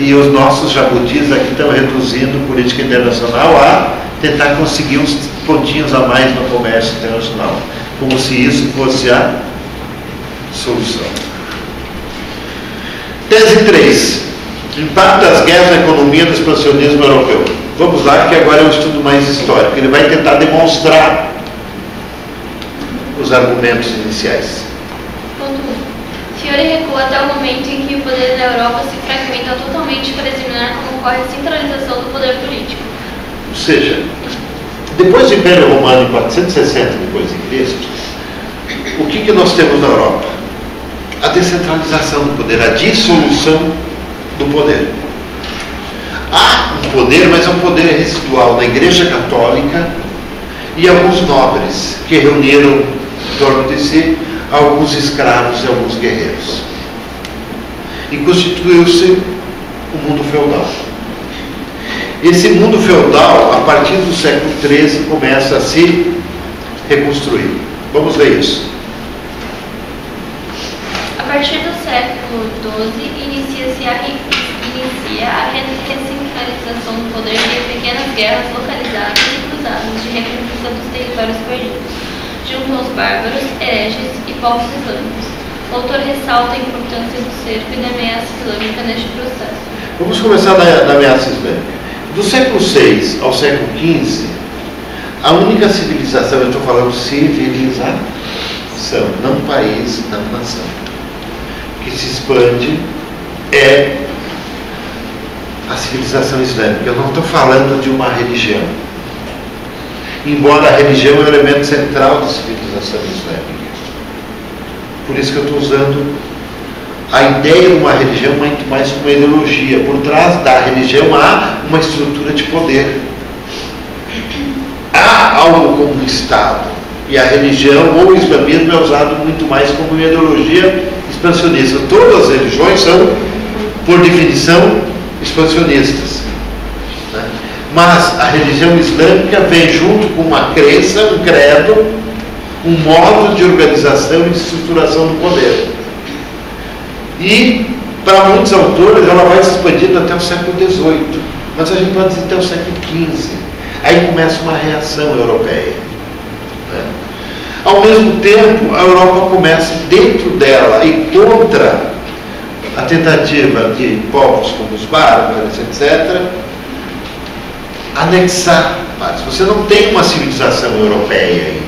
e os nossos jabutis aqui estão reduzindo política internacional a tentar conseguir uns pontinhos a mais no comércio internacional, como se isso fosse a solução. Tese 3. Impacto das guerras na economia do expansionismo europeu. Vamos lá, que agora é um estudo mais histórico. Ele vai tentar demonstrar os argumentos iniciais. Ponto 1. Fiore recua até o momento em que o poder da Europa se fragmenta totalmente para examinar como ocorre a centralização do poder político. Ou seja, depois do Império Romano, em 460 depois de Cristo, o que, que nós temos na Europa? A descentralização do poder, a dissolução do poder. Há um poder, mas é um poder residual na Igreja Católica e alguns nobres que reuniram em torno de si alguns escravos e alguns guerreiros. E constituiu-se o mundo feudal. Esse mundo feudal, a partir do século XIII, começa a se reconstruir. Vamos ver isso. A partir do século XII, inicia-se a, inicia a recentralização do poder em pequenas guerras localizadas e cruzadas de reconquista dos territórios perdidos, junto aos bárbaros, hereges povos islâmicos. O autor ressalta a importância do cerco e da ameaça islâmica neste processo. Vamos começar da, da ameaça islâmica. Do século VI ao século XV, a única civilização, eu estou falando civilização, não país, não nação, que se expande é a civilização islâmica. Eu não estou falando de uma religião. Embora a religião é o elemento central da civilização islâmica. Por isso que eu estou usando a ideia de uma religião muito mais como ideologia. Por trás da religião há uma estrutura de poder. Há algo como um Estado. E a religião ou o islamismo é usado muito mais como ideologia expansionista. Todas as religiões são, por definição, expansionistas. Né? Mas a religião islâmica vem junto com uma crença, um credo, um modo de organização e de estruturação do poder. E, para muitos autores, ela vai se expandindo até o século XVIII. Mas a gente pode dizer até o século XV. Aí começa uma reação europeia. Né? Ao mesmo tempo, a Europa começa dentro dela e contra a tentativa de povos como os bárbaros, etc., anexar partes. Você não tem uma civilização europeia ainda.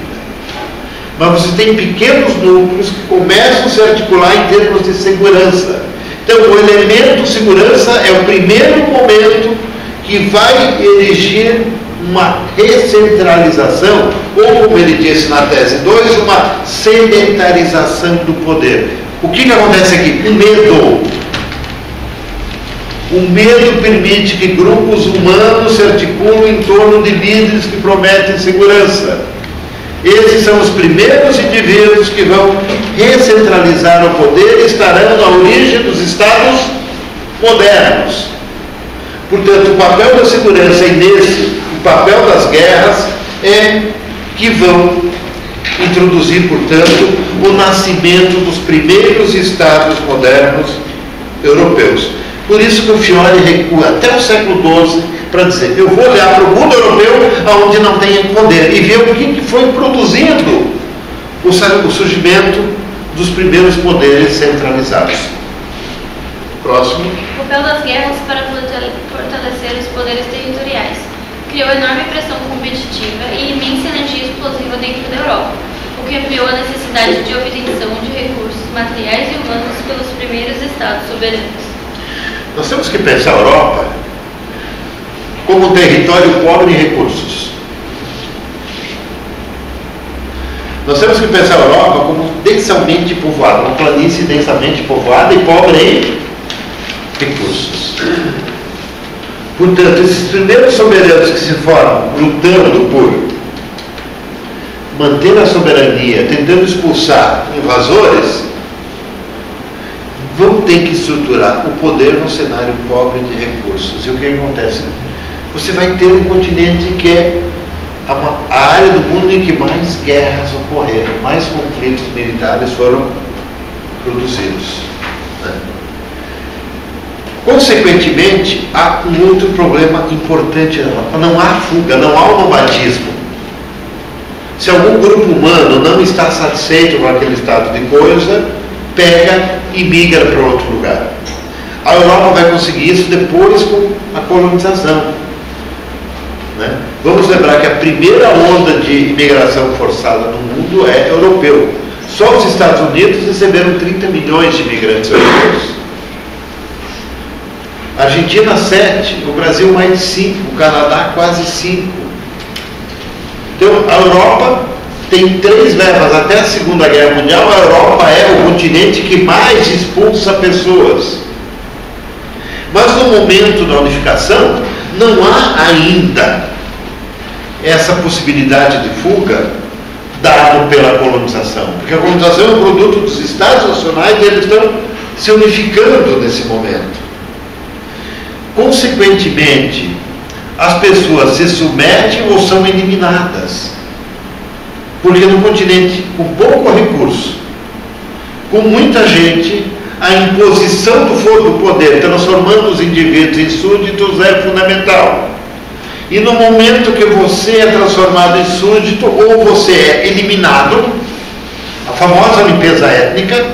Mas você tem pequenos núcleos que começam a se articular em termos de segurança. Então, o elemento segurança é o primeiro momento que vai erigir uma recentralização, ou como ele disse na tese 2, uma sedentarização do poder. O que, que acontece aqui? O medo. O medo permite que grupos humanos se articulem em torno de líderes que prometem segurança. Esses são os primeiros indivíduos que vão recentralizar o poder e estarão na origem dos estados modernos. Portanto, o papel da segurança e nesse, o papel das guerras é que vão introduzir, portanto, o nascimento dos primeiros estados modernos europeus. Por isso que o Fiore recua até o século XII para dizer, eu vou olhar para o mundo europeu onde não tem poder e ver o que foi produzindo o surgimento dos primeiros poderes centralizados. Próximo. O papel das guerras para fortalecer os poderes territoriais. Criou enorme pressão competitiva e imensa energia explosiva dentro da Europa, o que ampliou a necessidade de obtenção de recursos materiais e humanos pelos primeiros estados soberanos. Nós temos que pensar a Europa como um território pobre em recursos. Nós temos que pensar a Europa como densamente povoada, uma planície densamente povoada e pobre em recursos. Portanto, esses primeiros soberanos que se formam lutando por manter a soberania, tentando expulsar invasores, vão ter que estruturar o poder num cenário pobre de recursos. E o que acontece? Você vai ter um continente que é a área do mundo em que mais guerras ocorreram, mais conflitos militares foram produzidos. Né? Consequentemente, há um outro problema importante na Europa. Não há fuga, não há nomadismo. Se algum grupo humano não está satisfeito com aquele estado de coisa, pega e migra para outro lugar. A Europa vai conseguir isso depois com a colonização. Né? Vamos lembrar que a primeira onda de imigração forçada no mundo é europeu. Só os Estados Unidos receberam 30 milhões de imigrantes europeus. Argentina 7, o Brasil mais de 5, o Canadá quase 5. Então a Europa tem três levas. Até a Segunda Guerra Mundial, a Europa é o continente que mais expulsa pessoas. Mas no momento da unificação, não há ainda essa possibilidade de fuga dado pela colonização. Porque a colonização é um produto dos Estados Nacionais e eles estão se unificando nesse momento. Consequentemente, as pessoas se submetem ou são eliminadas. Porque no continente com pouco recurso, com muita gente, a imposição do poder, transformando os indivíduos em súditos, é fundamental. E no momento que você é transformado em súdito, ou você é eliminado, a famosa limpeza étnica,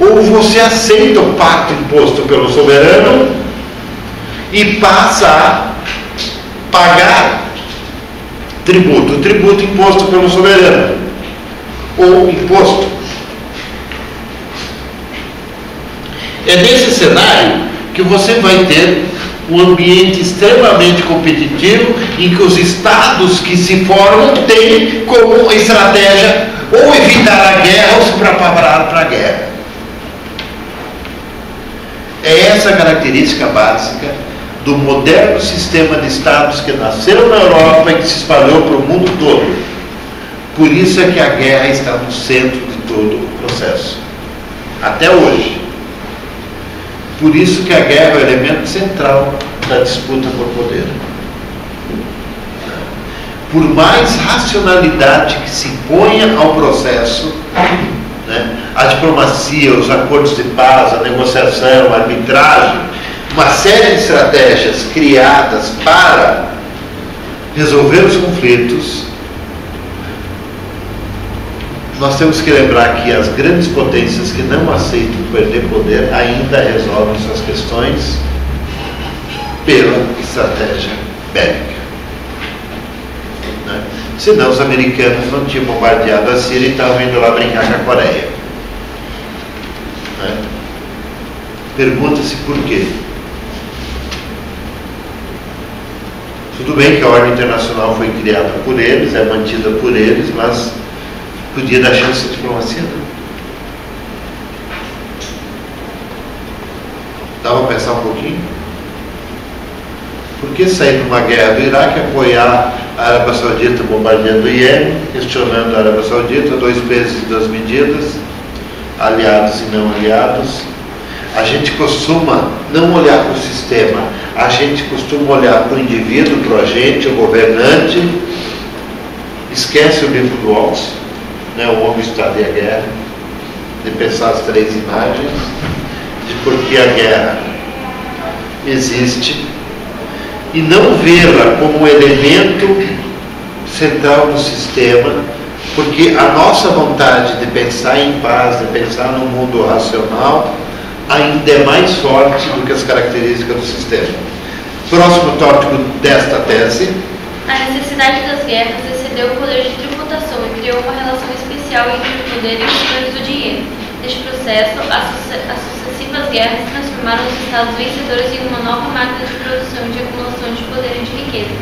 ou você aceita o pacto imposto pelo soberano e passa a pagar tributo, tributo imposto pelo soberano, ou imposto. É nesse cenário que você vai ter um ambiente extremamente competitivo em que os estados que se formam têm como estratégia ou evitar a guerra ou se preparar para a guerra. É essa característica básica do moderno sistema de estados que nasceu na Europa e que se espalhou para o mundo todo. Por isso é que a guerra está no centro de todo o processo. Até hoje. Por isso que a guerra é o elemento central da disputa por poder. Por mais racionalidade que se ponha ao processo, né, a diplomacia, os acordos de paz, a negociação, a arbitragem, uma série de estratégias criadas para resolver os conflitos, nós temos que lembrar que as grandes potências que não aceitam perder poder ainda resolvem suas questões pela estratégia bélica. Né? Senão os americanos não tinham bombardeado a Síria e estavam indo lá brincar com a Coreia. Né? Pergunta-se por quê. Tudo bem que a ordem internacional foi criada por eles, é mantida por eles, mas podia dar chance de diplomacia. Dava para pensar um pouquinho? Por que sair de uma guerra do Iraque, apoiar a Arábia Saudita bombardeando o Iêmen, questionando a Arábia Saudita, dois pesos e duas medidas, aliados e não aliados, a gente costuma não olhar para o sistema, a gente costuma olhar para o indivíduo, para o agente, o governante, esquece o livro do Ox, né, o homem está e a guerra, de pensar as três imagens, de por que a guerra existe, e não vê-la como um elemento central do sistema, porque a nossa vontade de pensar em paz, de pensar num mundo racional, ainda é mais forte do que as características do sistema. Próximo tópico desta tese. A necessidade das guerras excedeu o poder de tributação criou uma relação especial entre o poder e os senhores do dinheiro. Neste processo, as, as sucessivas guerras transformaram os estados vencedores em uma nova máquina de produção e de acumulação de poder e de riqueza,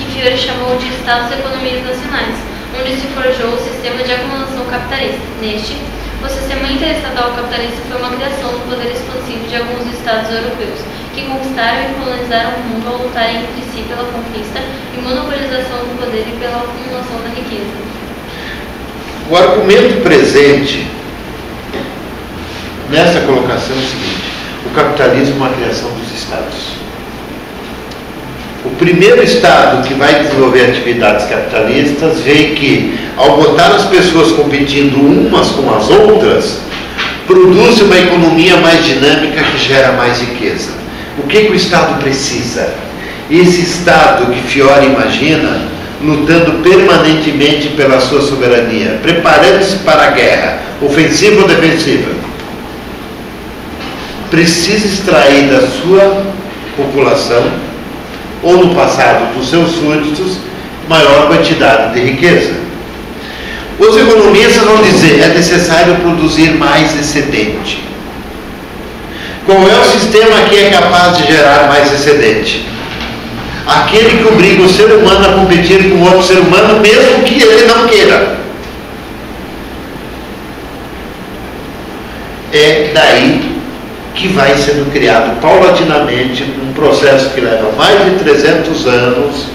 que Fiore chamou de Estados e Economias Nacionais, onde se forjou o sistema de acumulação capitalista. Neste, o sistema interestatal capitalista foi uma criação do poder expansivo de alguns estados europeus, que conquistaram e colonizaram o mundo ao lutarem entre si pela conquista e monopolização do poder e pela acumulação da riqueza. O argumento presente nessa colocação é o seguinte: o capitalismo é uma criação dos Estados. O primeiro Estado que vai desenvolver atividades capitalistas vê que, ao botar as pessoas competindo umas com as outras, produz uma economia mais dinâmica que gera mais riqueza. O que, que o Estado precisa? Esse Estado que Fiore imagina, lutando permanentemente pela sua soberania, preparando-se para a guerra, ofensiva ou defensiva, precisa extrair da sua população, ou no passado dos seus súditos, maior quantidade de riqueza. Os economistas vão dizer é necessário produzir mais excedente. Qual é o sistema que é capaz de gerar mais excedente? Aquele que obriga o ser humano a competir com outro ser humano, mesmo que ele não queira. É daí que vai sendo criado paulatinamente, num processo que leva mais de 300 anos,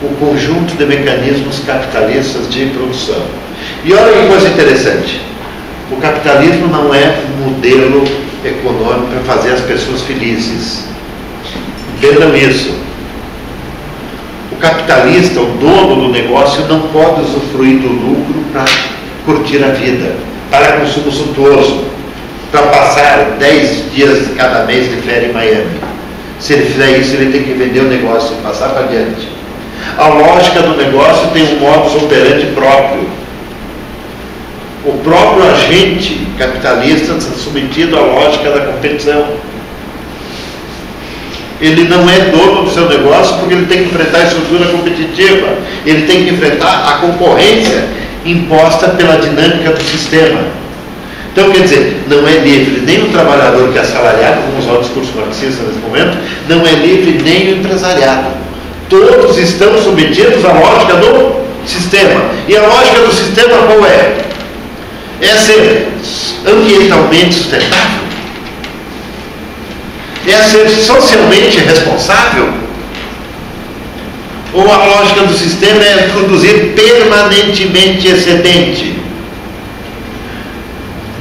o conjunto de mecanismos capitalistas de produção. E olha que coisa interessante: o capitalismo não é um modelo econômico para fazer as pessoas felizes. Entendam isso. O capitalista, o dono do negócio, não pode usufruir do lucro para curtir a vida, para consumo suntuoso para passar 10 dias cada mês de férias em Miami. Se ele fizer isso, ele tem que vender o negócio e passar para adiante. A lógica do negócio tem um modus operandi próprio. O próprio agente capitalista está submetido à lógica da competição. Ele não é dono do seu negócio porque ele tem que enfrentar a estrutura competitiva. Ele tem que enfrentar a concorrência imposta pela dinâmica do sistema. Então, quer dizer, não é livre nem o trabalhador que é assalariado, vamos usar o discurso marxista nesse momento, não é livre nem o empresariado. Todos estão submetidos à lógica do sistema. E a lógica do sistema qual é? É ser ambientalmente sustentável? É ser socialmente responsável? Ou a lógica do sistema é produzir permanentemente excedente?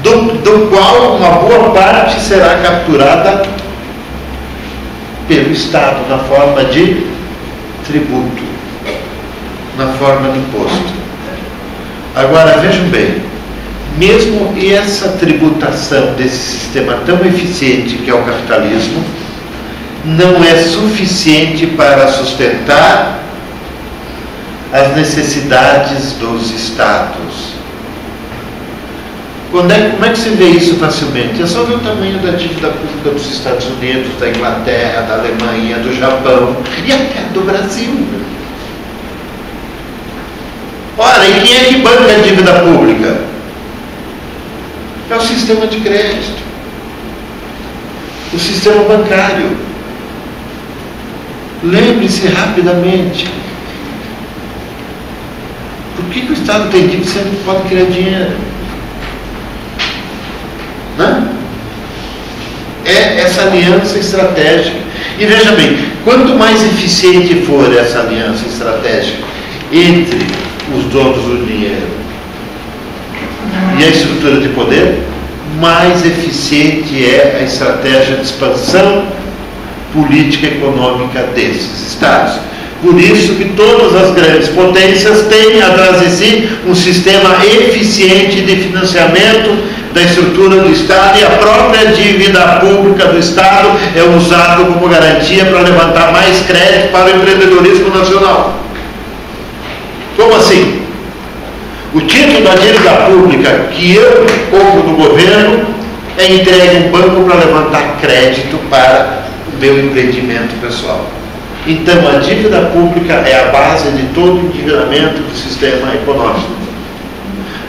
do, do qual uma boa parte será capturada pelo Estado na forma de tributo, na forma de imposto. Agora vejam bem, mesmo essa tributação desse sistema tão eficiente que é o capitalismo, não é suficiente para sustentar as necessidades dos estados. É, como é que se vê isso facilmente? É só ver o tamanho da dívida pública dos Estados Unidos, da Inglaterra, da Alemanha, do Japão e até do Brasil. Ora, e quem é que banca a dívida pública? É o sistema de crédito, o sistema bancário. Lembre-se rapidamente. Por que, que o Estado tem dívida se não pode criar dinheiro? Né? É essa aliança estratégica. E veja bem, quanto mais eficiente for essa aliança estratégica entre os donos do dinheiro e a estrutura de poder, mais eficiente é a estratégia de expansão política e econômica desses estados. Por isso que todas as grandes potências têm atrás de si um sistema eficiente de financiamento da estrutura do Estado e a própria dívida pública do Estado é usada como garantia para levantar mais crédito para o empreendedorismo nacional. Como assim? O título da dívida pública que eu compro do governo é entregue um banco para levantar crédito para o meu empreendimento pessoal. Então, a dívida pública é a base de todo o endividamento do sistema econômico.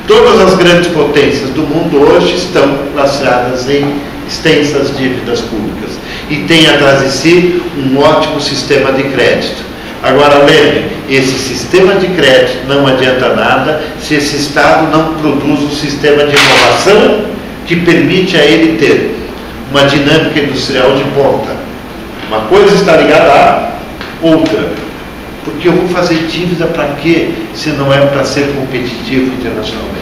Todas as grandes potências do mundo hoje estão lastreadas em extensas dívidas públicas e têm atrás de si um ótimo sistema de crédito. Agora lembre, esse sistema de crédito não adianta nada se esse Estado não produz um sistema de inovação que permite a ele ter uma dinâmica industrial de ponta. Uma coisa está ligada à outra. Porque eu vou fazer dívida para quê? Se não é para ser competitivo internacionalmente.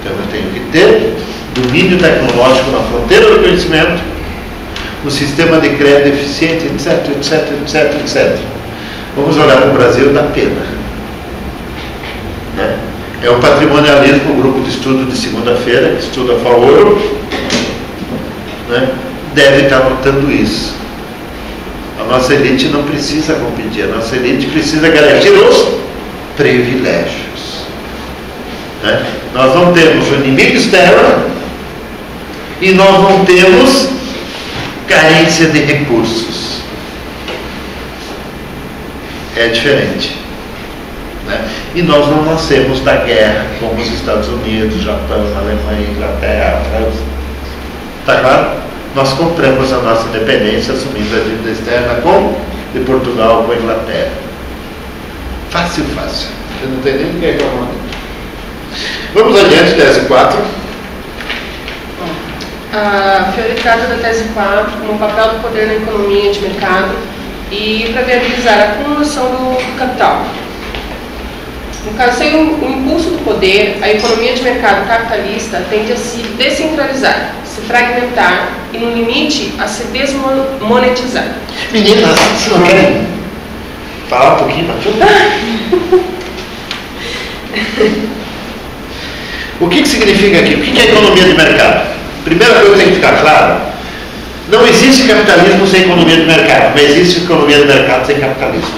Então eu tenho que ter domínio tecnológico na fronteira do conhecimento, um sistema de crédito eficiente, etc, etc, etc, etc. Vamos olhar para o Brasil da pena. Né? É o patrimonialismo, o grupo de estudo de segunda-feira, que estuda a favor, né? deve estar notando isso. A nossa elite não precisa competir, a nossa elite precisa garantir os privilégios. Né? Nós não temos o inimigo externo e nós não temos carência de recursos. É diferente. Né? E nós não nascemos da guerra como os Estados Unidos, Japão, Alemanha, Inglaterra, França. Está claro? Nós compramos a nossa independência assumindo a dívida externa com de Portugal com a Inglaterra. Fácil, fácil. Você não tem nem o que reclamar. Vamos adiante, tese 4. A trata da tese 4 como o papel do poder na economia de mercado e para viabilizar a acumulação do capital. No caso, sem o impulso do poder, a economia de mercado capitalista tende a se descentralizar, se fragmentar e, no limite, a se desmonetizar. Meninas, vocês não querem falar um pouquinho [LAUGHS] O que, que significa aqui? O que é economia de mercado? Primeira coisa que tem que ficar claro: não existe capitalismo sem economia de mercado, não existe economia de mercado sem capitalismo.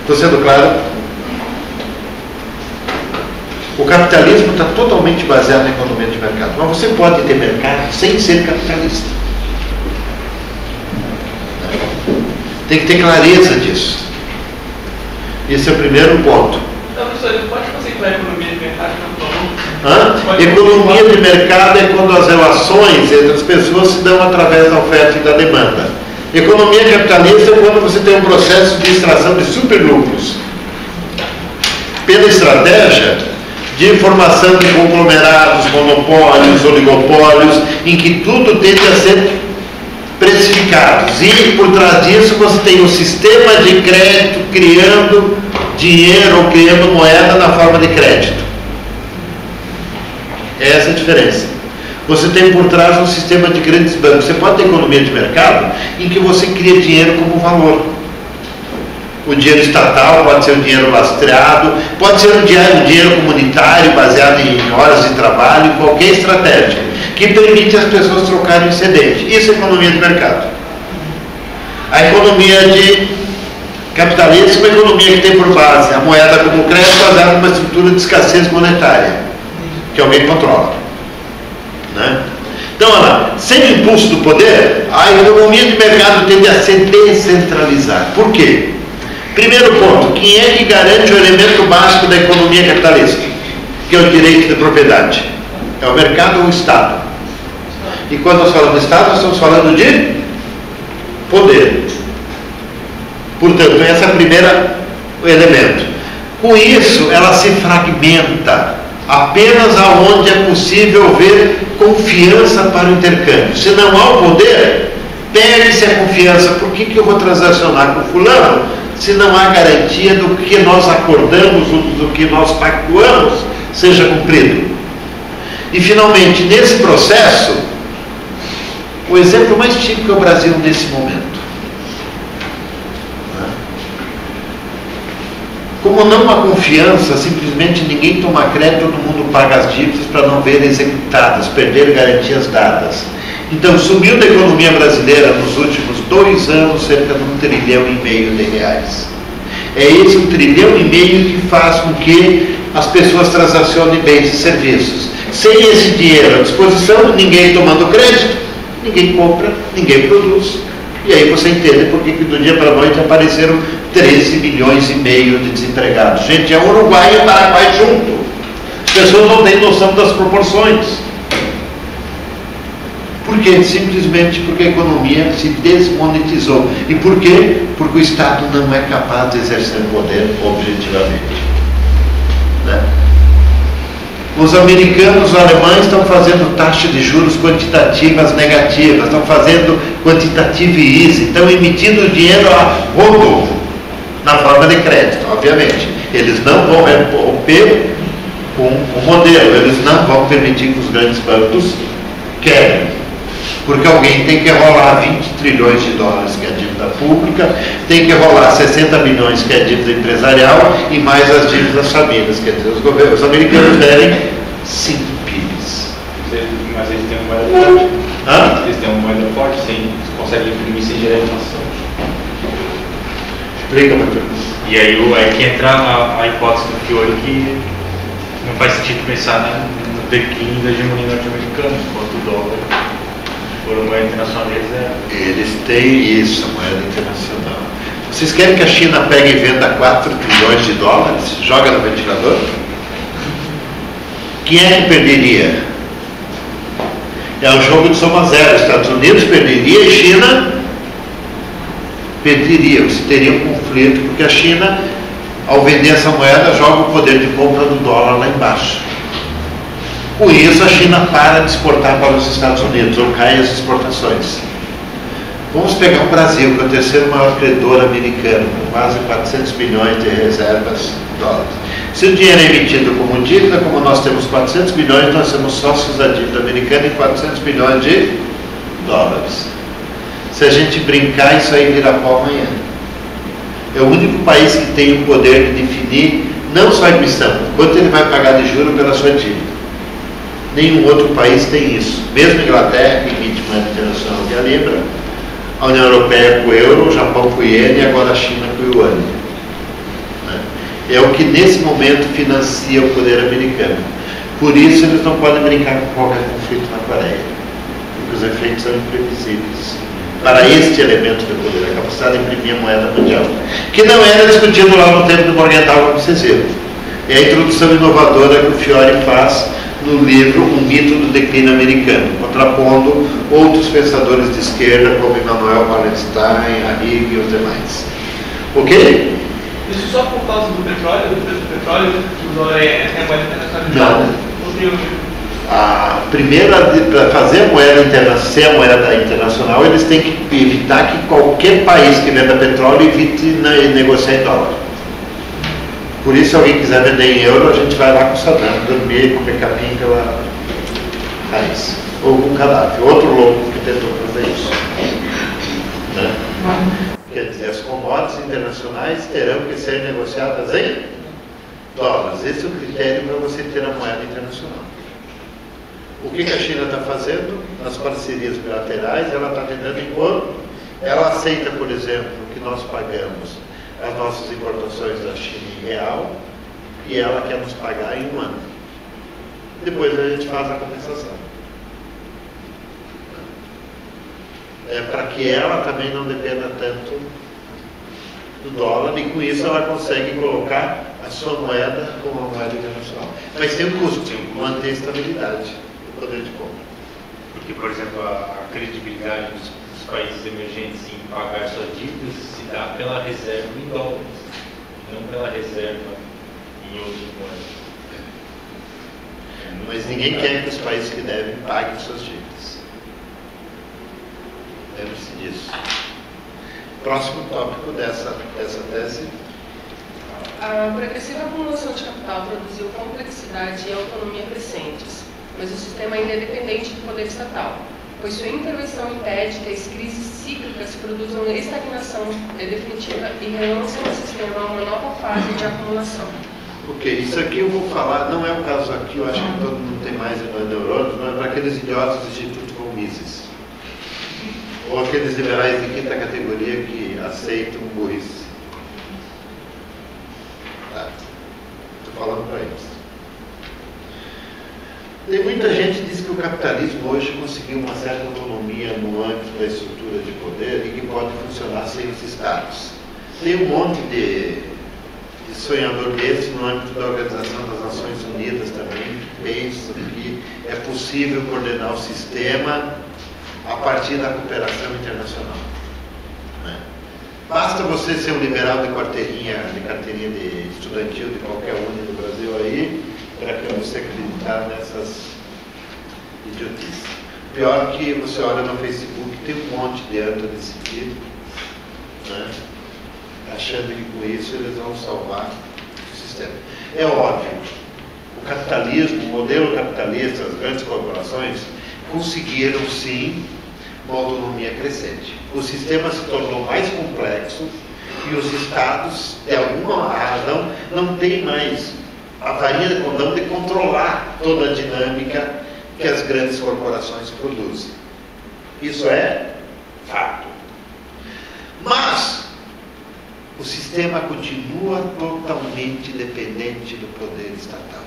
Estou sendo claro? O capitalismo está totalmente baseado na economia de mercado. Mas você pode ter mercado sem ser capitalista. Tem que ter clareza disso. Esse é o primeiro ponto. Então, professor, pode conceituar a economia de mercado Hã? Economia de mercado é quando as relações entre as pessoas se dão através da oferta e da demanda. Economia capitalista é quando você tem um processo de extração de superlucros. Pela estratégia, de formação de conglomerados, monopólios, oligopólios, em que tudo tende a ser precificado. E por trás disso você tem um sistema de crédito criando dinheiro ou criando moeda na forma de crédito. Essa é a diferença. Você tem por trás um sistema de grandes bancos. Você pode ter economia de mercado em que você cria dinheiro como valor o dinheiro estatal, pode ser o dinheiro lastreado, pode ser um dinheiro, um dinheiro comunitário baseado em horas de trabalho, qualquer estratégia que permite as pessoas trocarem excedente. Isso é economia de mercado. A economia de capitalismo é uma economia que tem por base a moeda como crédito baseada numa estrutura de escassez monetária, que alguém controla. Né? Então, olha lá, sem o impulso do poder, a economia de mercado tende a se descentralizar. Por quê? Primeiro ponto, quem é que garante o elemento básico da economia capitalista? Que é o direito de propriedade. É o mercado ou o Estado? E quando nós falamos de Estado, nós estamos falando de poder. Portanto, esse é o primeiro elemento. Com isso, ela se fragmenta apenas aonde é possível ver confiança para o intercâmbio. Se não há o poder, perde-se a confiança. Por que, que eu vou transacionar com fulano? se não há garantia do que nós acordamos, do que nós pactuamos, seja cumprido. E finalmente, nesse processo, o exemplo mais típico é o Brasil nesse momento. Como não há confiança, simplesmente ninguém toma crédito, todo mundo paga as dívidas para não ver executadas, perder garantias dadas. Então, subiu da economia brasileira nos últimos dois anos cerca de um trilhão e meio de reais. É esse um trilhão e meio que faz com que as pessoas transacionem bens e serviços. Sem esse dinheiro à disposição, ninguém tomando crédito, ninguém compra, ninguém produz. E aí você entende por que do dia para a noite apareceram 13 milhões e meio de desempregados. Gente, é Uruguai e Paraguai junto. As pessoas não têm noção das proporções. Por quê? Simplesmente porque a economia se desmonetizou. E por quê? Porque o Estado não é capaz de exercer poder objetivamente. Né? Os americanos, os alemães estão fazendo taxas de juros quantitativas negativas, estão fazendo quantitative easy, estão emitindo dinheiro a rodo na forma de crédito, obviamente. Eles não vão romper com o modelo, eles não vão permitir que os grandes bancos querem. Porque alguém tem que rolar 20 trilhões de dólares, que é a dívida pública, tem que rolar 60 milhões, que é a dívida empresarial, e mais as dívidas das famílias. Quer dizer, os, governos, os americanos devem 5 PIBs. Mas eles têm uma moeda forte. Hã? Eles têm uma moeda forte, eles conseguem imprimir sem gerar inflação. E aí, o- aí que entra a, a hipótese do Fiore que não faz sentido pensar né, no declínio da hegemonia norte-americana, enquanto o dólar for uma moeda internacional. Eles têm isso, a moeda internacional. Vocês querem que a China pegue e venda 4 trilhões de dólares? Joga no ventilador? Quem é que perderia? É um jogo de soma zero. Estados Unidos perderia e China perderia. Você teria um conflito, porque a China, ao vender essa moeda, joga o poder de compra do dólar lá embaixo. Com isso, a China para de exportar para os Estados Unidos, ou cai as exportações. Vamos pegar o Brasil, que é o terceiro maior credor americano, com quase 400 bilhões de reservas de dólares. Se o dinheiro é emitido como dívida, como nós temos 400 bilhões, nós somos sócios da dívida americana em 400 bilhões de dólares. Se a gente brincar, isso aí vira pó amanhã. É o único país que tem o poder de definir não só a emissão, quanto ele vai pagar de juro pela sua dívida. Nenhum outro país tem isso. Mesmo a Inglaterra, que emite moeda internacional é a Libra, a União Europeia com o euro, o Japão com o iene e agora a China com o yuan. É o que nesse momento financia o poder americano. Por isso eles não podem brincar com qualquer conflito na Coreia, porque os efeitos são imprevisíveis. Para este elemento de poder, a capacidade de imprimir a moeda mundial, que não era discutido lá no tempo do Morgenthau, como vocês viram. É a introdução inovadora que o Fiore faz no livro Um Mito do Declínio Americano, contrapondo outros pensadores de esquerda como Emmanuel Wallenstein, Arrighi e os demais. Ok? Isso só por causa do petróleo, do preço do petróleo, que o dólar é, é moeda internacionalizada? Não A primeira, para fazer a moeda interna, ser a moeda internacional, eles têm que evitar que qualquer país que venda petróleo evite ne- negociar em dólar. Por isso, se alguém quiser vender em euro, a gente vai lá com o Saddam, dormir, comer capim pela raiz. Ou com Gaddafi, outro louco que tentou fazer isso. Né? Quer dizer, as commodities internacionais terão que ser negociadas em dólares. Esse é o critério para você ter a moeda internacional. O que, que a China está fazendo nas parcerias bilaterais? Ela está vendendo em ouro. Ela aceita, por exemplo, que nós pagamos as nossas importações da China em real e ela quer nos pagar em um ano. Depois a gente faz a compensação. É para que ela também não dependa tanto do dólar e com isso ela consegue colocar a sua moeda como uma moeda internacional. Mas tem um custo, manter a estabilidade poder de compra. Porque, por exemplo, a, a credibilidade dos, dos países emergentes em pagar suas dívidas se dá pela reserva em dólares, não pela reserva em outras moedas. Mas ninguém quer que os países que devem paguem suas dívidas. Lembre-se disso. Próximo tópico dessa, dessa tese. A progressiva acumulação de capital produziu complexidade e autonomia crescentes, mas o sistema ainda é dependente do poder estatal, pois sua intervenção impede que as crises cíclicas produzam estagnação é, definitiva e relancem o sistema a uma nova fase de acumulação. Ok, isso aqui eu vou falar, não é o caso aqui, eu acho que todo mundo tem mais neurônios, mas para aqueles idiotas do Instituto von. Ou aqueles liberais de quinta categoria que aceitam burrice. Tá. Estou falando para eles. Tem muita gente que diz que o capitalismo hoje conseguiu uma certa autonomia no âmbito da estrutura de poder e que pode funcionar sem os Estados. Tem um monte de, de sonhador desse no âmbito da Organização das Nações Unidas também, que pensam que é possível coordenar o sistema a partir da cooperação internacional. Né? Basta você ser um liberal de carteirinha, de carteirinha de estudantil de qualquer uni do Brasil aí, para que você acreditar nessas idiotices. Pior que você olha no Facebook, tem um monte de anta desse tipo, né? achando que com isso eles vão salvar o sistema. É óbvio, o capitalismo, o modelo capitalista, as grandes corporações, conseguiram sim uma autonomia crescente. O sistema se tornou mais complexo e os estados, de alguma razão, não têm mais a varinha de condão de controlar toda a dinâmica que as grandes corporações produzem. Isso é fato. Mas o sistema continua totalmente dependente do poder estatal.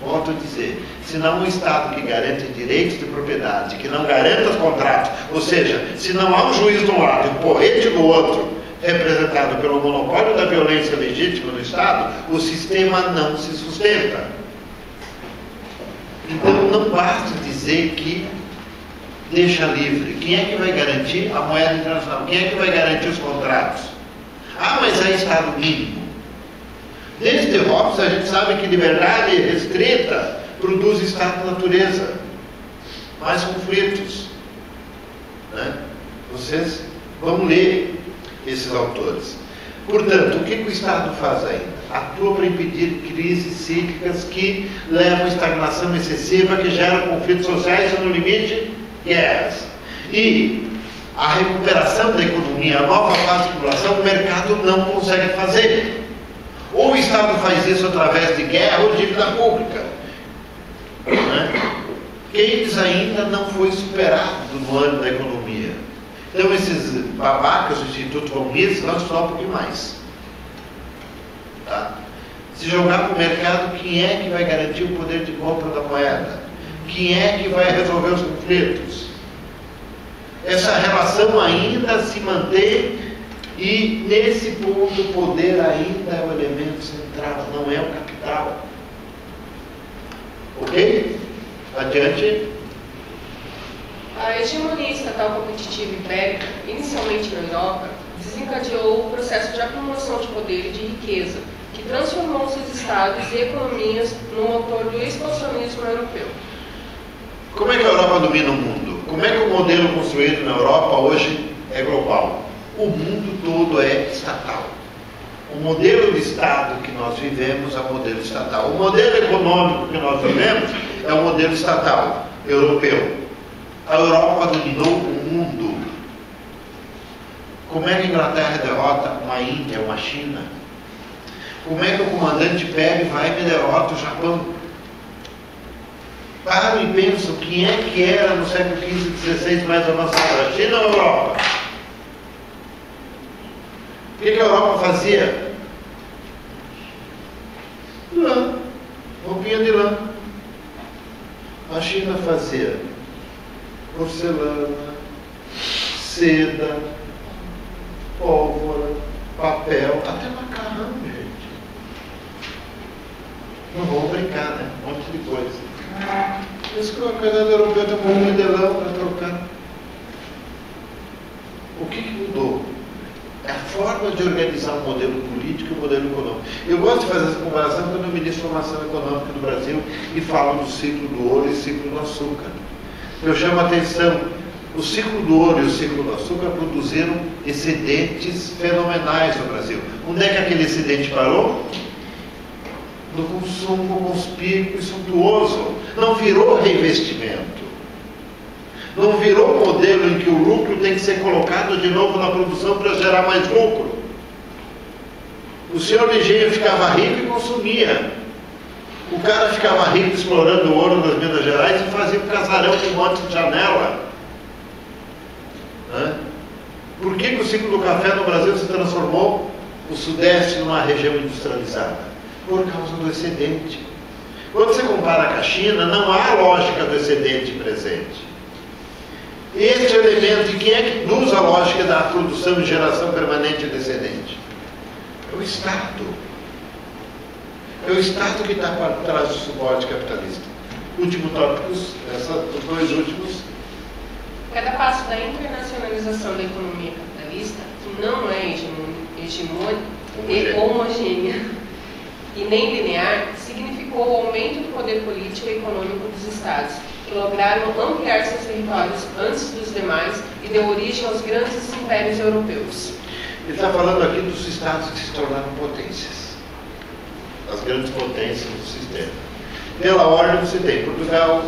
Volto a dizer, se não um Estado que garante direitos de propriedade, que não garanta os contratos, ou seja, se não há um juiz de um lado e um porrete do outro, representado pelo monopólio da violência legítima no Estado, o sistema não se sustenta. Então não basta dizer que deixa livre. Quem é que vai garantir a moeda internacional? Quem é que vai garantir os contratos? Ah, mas é Estado mínimo. Desde Hobbes a gente sabe que liberdade restrita produz estado natureza, mais conflitos. Né? Vocês vão ler esses autores. Portanto, o que, que o Estado faz ainda? Atua para impedir crises cíclicas que levam à estagnação excessiva, que geram conflitos sociais e, no limite, guerras. E a recuperação da economia, a nova fase de população, o mercado não consegue fazer. Ou o Estado faz isso através de guerra ou dívida pública. Né? Keynes ainda não foi superado no ano da economia. Então esses babacas do Instituto Comunista vão estudar um pouquinho mais. Tá? Se jogar para o mercado, quem é que vai garantir o poder de compra da moeda? Quem é que vai resolver os conflitos? Essa relação ainda se mantém e nesse ponto o poder ainda é o elemento central, não é o capital. Ok? Adiante. A hegemonia estatal competitiva ibérica, inicialmente na Europa, desencadeou o processo de acumulação de poder e de riqueza, que transformou seus estados e economias no motor do expansionismo europeu. Como é que a Europa domina o mundo? Como é que o modelo construído na Europa hoje é global? O mundo todo é estatal. O modelo de Estado que nós vivemos é o modelo estatal. O modelo econômico que nós vivemos é o modelo estatal europeu. A Europa dominou o mundo. Como é que a Inglaterra derrota uma Índia, uma China? Como é que o comandante e vai e derrota o Japão? Param e pensam quem é que era no século XV e XVI mais avançado, a China ou a Europa? O que, que a Europa fazia? Lã, roupinha de lã. A China fazia porcelana, seda, pólvora, papel, até macarrão, gente. Não vamos brincar, né? Um monte de coisa. Por isso que o Canadá Europeu tem um monte de lã para trocar. O que, que mudou? É a forma de organizar o modelo político e o modelo econômico. Eu gosto de fazer essa comparação quando eu ministro formação econômica no Brasil e falo do ciclo do ouro e ciclo do açúcar. Eu chamo a atenção, o ciclo do ouro e o ciclo do açúcar produziram excedentes fenomenais no Brasil. Onde é que aquele excedente parou? No consumo conspícuo e suntuoso. Não virou reinvestimento. Não virou modelo em que o lucro tem que ser colocado de novo na produção para gerar mais lucro. O senhor engenho ficava rico e consumia. O cara ficava rico explorando o ouro nas Minas Gerais e fazia um casarão com um monte de janela. Hã? Por que, que o ciclo do café no Brasil se transformou o Sudeste numa região industrializada? Por causa do excedente. Quando você compara com a China, não há lógica do excedente presente. Este elemento, e quem é que usa a lógica da produção e geração permanente de excedente? É o Estado. É o Estado que está por trás do suporte capitalista. Último tópico, os dois últimos. Cada passo da internacionalização da economia capitalista, que não é hegemônica, e homogênea e nem linear, significou o aumento do poder político e econômico dos Estados, que lograram ampliar seus territórios antes dos demais e deu origem aos grandes impérios europeus. Ele está falando aqui dos Estados que se tornaram potências, as grandes potências do sistema. Pela ordem você tem Portugal,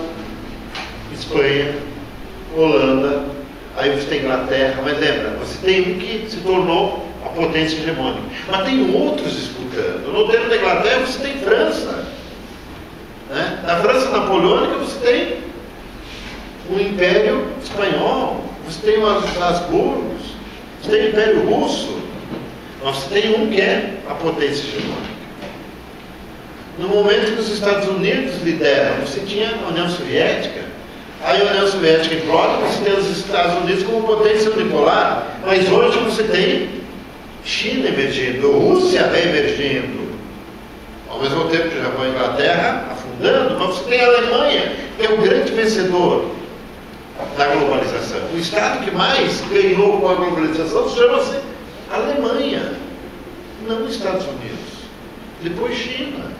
Espanha, Holanda, aí você tem Inglaterra, mas lembra, você tem um que se tornou a potência hegemônica. Mas tem outros disputando. No tempo da Inglaterra você tem França. Né? Na França napoleônica você tem o Império Espanhol, você tem os Habsburgos, você tem o Império Russo. Você tem um que é a potência hegemônica. No momento que os Estados Unidos lideram, você tinha a União Soviética, aí a União Soviética implode, você tem os Estados Unidos como potência unipolar, mas hoje você tem China emergindo, Rússia emergindo. Ao mesmo tempo que o Japão e a Inglaterra afundando, mas você tem a Alemanha, que é o grande vencedor da globalização. O Estado que mais ganhou com a globalização chama-se Alemanha, não os Estados Unidos. Depois China.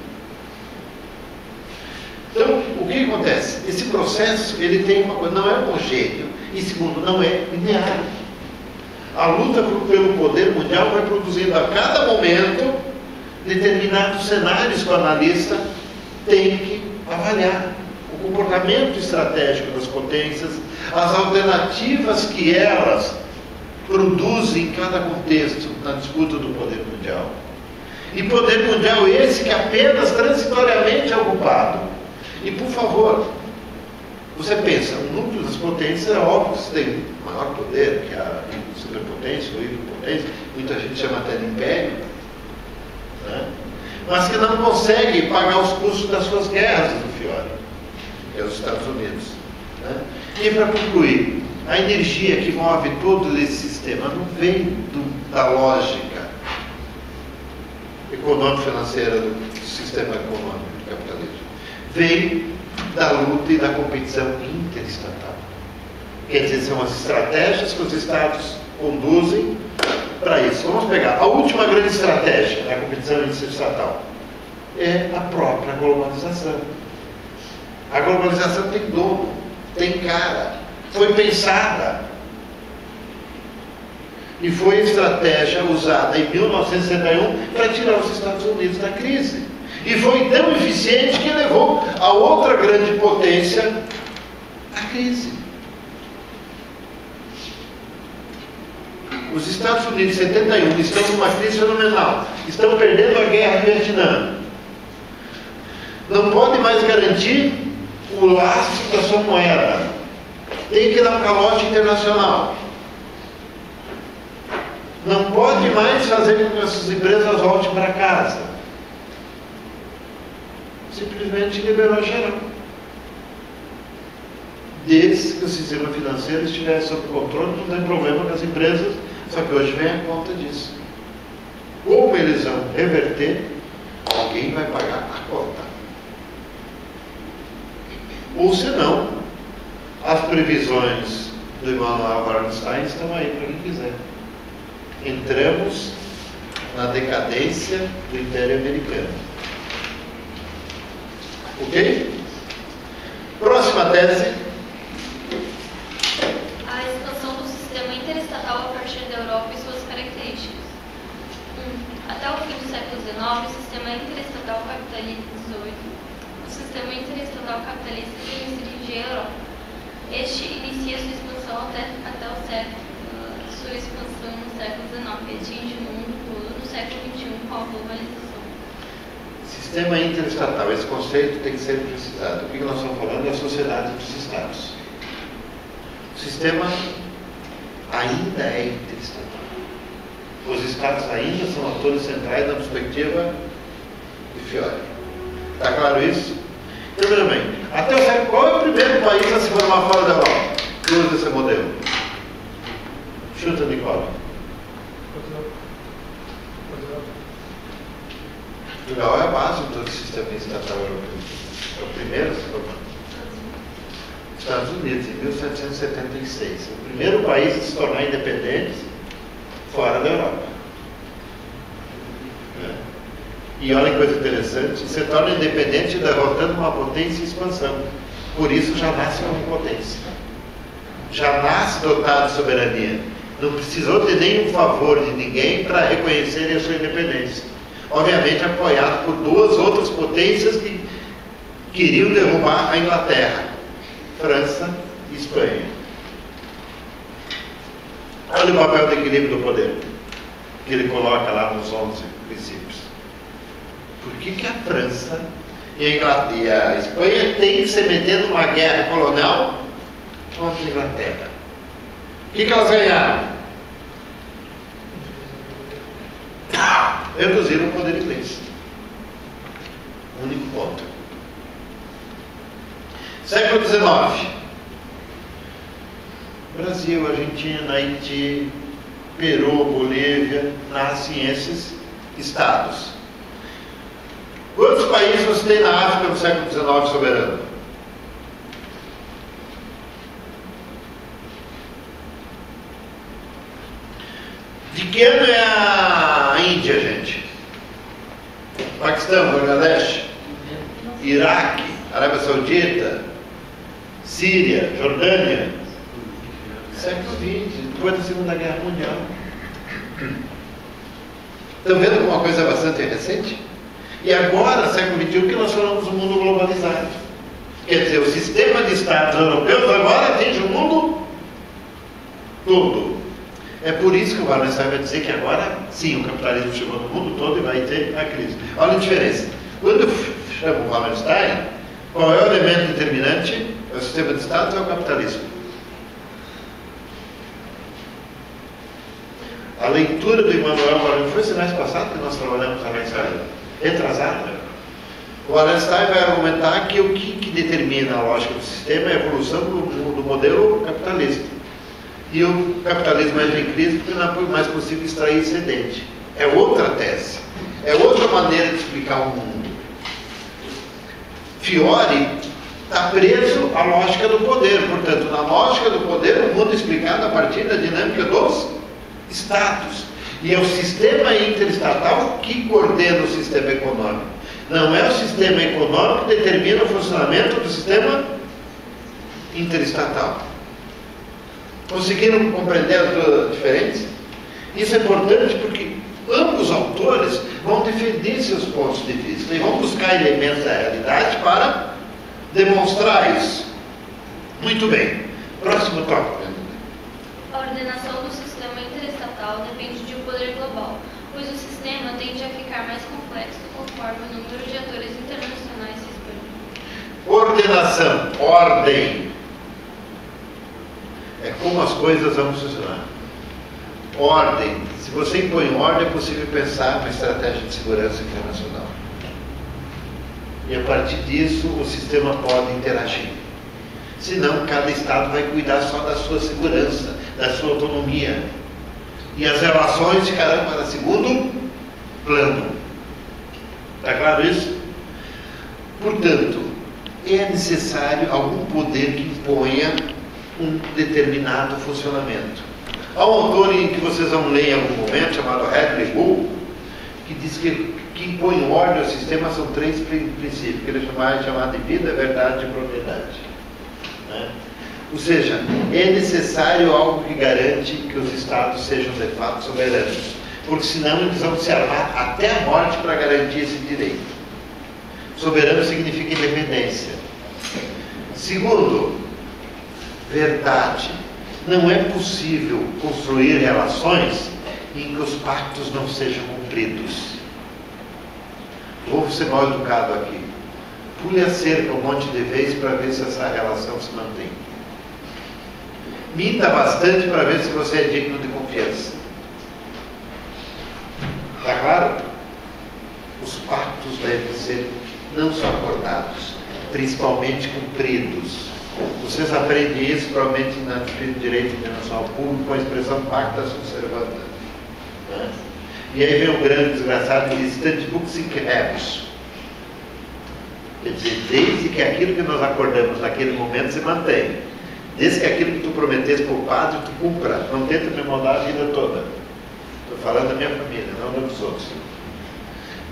Então, o que acontece? Esse processo, ele tem uma coisa, não é homogêneo, e segundo, não é linear. A luta pelo poder mundial vai produzindo a cada momento determinados cenários que o analista tem que avaliar. O comportamento estratégico das potências, as alternativas que elas produzem em cada contexto na disputa do poder mundial. E poder mundial esse que apenas transitoriamente é ocupado. E por favor, você pensa, o núcleo das potências é óbvio que você tem maior poder que a superpotência ou hiperpotência, muita gente chama até de império, né? mas que não consegue pagar os custos das suas guerras no Fiore, que é os Estados Unidos. Né? E para concluir, a energia que move todo esse sistema não vem do, da lógica econômico-financeira do sistema econômico do capitalismo. Vem da luta e da competição interestatal. Quer dizer, são as estratégias que os Estados conduzem para isso. Vamos pegar a última grande estratégia da competição interestatal. É a própria globalização. A globalização tem dono, tem cara, foi pensada. E foi a estratégia usada em 1961 para tirar os Estados Unidos da crise. E foi tão eficiente que levou a outra grande potência à crise. Os Estados Unidos, em 71, estão numa crise fenomenal. Estão perdendo a guerra do Vietnã. Não pode mais garantir o lastro da sua moeda. Tem que dar calote internacional. Não pode mais fazer com que essas empresas voltem para casa. Simplesmente liberou geral. Desde que o sistema financeiro estivesse sob controle, não tem problema com as empresas só que hoje vem a conta disso. Como eles vão reverter, alguém vai pagar a conta. Ou senão, as previsões do Emmanuel Bernstein estão aí para quem quiser. Entramos na decadência do Império Americano. Ok? Próxima tese. Europa e suas características. 1. Até o fim do século XIX, o sistema interestatal capitalista 18, o sistema interestatal capitalista se dirigia à Europa. Este inicia sua expansão até, até o século, sua expansão no século XIX e atinge o mundo todo no século XXI com a globalização. Sistema interestatal, esse conceito tem que ser precisado. O que nós estamos falando é a sociedade dos Estados. O sistema ainda é interestatal. Os Estados ainda são atores centrais na perspectiva de Fiore. Está claro isso? Então, bem, até o século, qual é o primeiro país a se formar fora da Europa que usa esse modelo? Chuta, Nicola. Portugal é a base do sistema estatal europeu. O primeiro a se formar. Estados Unidos, em 1776. O primeiro país a se tornar independente fora da Europa. É. E olha que coisa interessante, se torna independente derrotando uma potência em expansão. Por isso já nasce como potência. Já nasce dotado de soberania. Não precisou de nenhum favor de ninguém para reconhecer a sua independência. Obviamente apoiado por duas outras potências que queriam derrubar a Inglaterra, França e Espanha. Olha o papel do equilíbrio do poder, que ele coloca lá nos 11 princípios. Por que, que a França e a, e a Espanha têm que se meter numa guerra colonial contra a Inglaterra? O que, que elas ganharam? Reduziram o poder inglês. Único ponto. Século XIX. Brasil, Argentina, Haiti, Peru, Bolívia, nascem esses estados. Quantos países você tem na África no século XIX soberano? De que ano é a Índia, gente? Paquistão, Bangladesh, Iraque, Arábia Saudita, Síria, Jordânia. Século XX, depois da Segunda Guerra Mundial. Estão vendo uma coisa bastante recente? E agora, século XXI, que nós falamos do mundo globalizado. Quer dizer, o sistema de Estados europeus agora atinge o mundo todo. É por isso que o Wallenstein vai dizer que agora, sim, o capitalismo chegou no mundo todo e vai ter a crise. Olha a diferença. Quando eu chamo o Wallenstein, qual é o elemento determinante? É o sistema de Estado ou é o capitalismo? A leitura do Emmanuel Wallenstein foi semestre passado que nós trabalhamos na mensagem. Retrasado, né? O Wallenstein vai argumentar que o que, que, determina a lógica do sistema é a evolução do, do modelo capitalista. E o capitalismo entra em crise porque não é mais possível extrair excedente. É outra tese. É outra maneira de explicar o mundo. Fiore está preso à lógica do poder. Portanto, na lógica do poder, o mundo é explicado a partir da dinâmica dos estados. E é o sistema interestatal que coordena o sistema econômico. Não é o sistema econômico que determina o funcionamento do sistema interestatal. Conseguiram compreender as duas diferenças? Isso é importante porque ambos autores vão defender seus pontos de vista e vão buscar elementos da realidade para demonstrar isso. Muito bem. Próximo tópico. A ordenação do sistema interestatal depende de um poder global, pois o sistema tende a ficar mais complexo conforme o número de atores internacionais se expande. Ordenação, ordem. É como as coisas vão funcionar. Ordem. Se você impõe ordem, é possível pensar uma estratégia de segurança internacional. E a partir disso, o sistema pode interagir. Senão, cada Estado vai cuidar só da sua segurança, da sua autonomia. E as relações ficarão para segundo plano. Está claro isso? Portanto, é necessário algum poder que imponha um determinado funcionamento. Há um autor em que vocês vão ler em algum momento, chamado Hadley Bull, que diz que que impõe ordem ao sistema são três princípios, que ele chama, chamado de vida, verdade e propriedade. Né? Ou seja, é necessário algo que garante que os Estados sejam de fato soberanos, porque senão eles vão se armar até a morte para garantir esse direito. Soberano significa independência. Segundo, verdade. Não é possível construir relações em que os pactos não sejam cumpridos. Vou ser mal educado aqui. Pule a cerca um monte de vezes para ver se essa relação se mantém. Minta bastante para ver se você é digno de confiança. Está claro? Os pactos devem ser não só acordados, principalmente cumpridos. Vocês aprendem isso provavelmente na Direito Internacional Público com a expressão pacta subservanda. Né? E aí vem o grande desgraçado e diz, Stantibux inquebus. Quer dizer, desde que aquilo que nós acordamos naquele momento se mantém. Desde que aquilo que tu prometeste para o padre, tu cumpra. Não tenta me mudar a vida toda. Estou falando da minha família, não dos outros.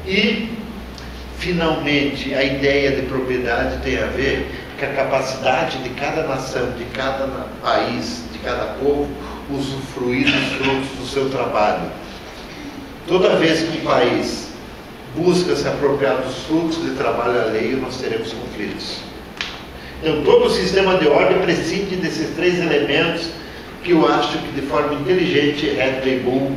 E, finalmente, a ideia de propriedade tem a ver com a capacidade de cada nação, de cada país, de cada povo, usufruir dos frutos do seu trabalho. Toda vez que um país busca se apropriar dos frutos de trabalho alheio, nós teremos conflitos. Então, todo o sistema de ordem prescinde desses três elementos que eu acho que de forma inteligente Red Bull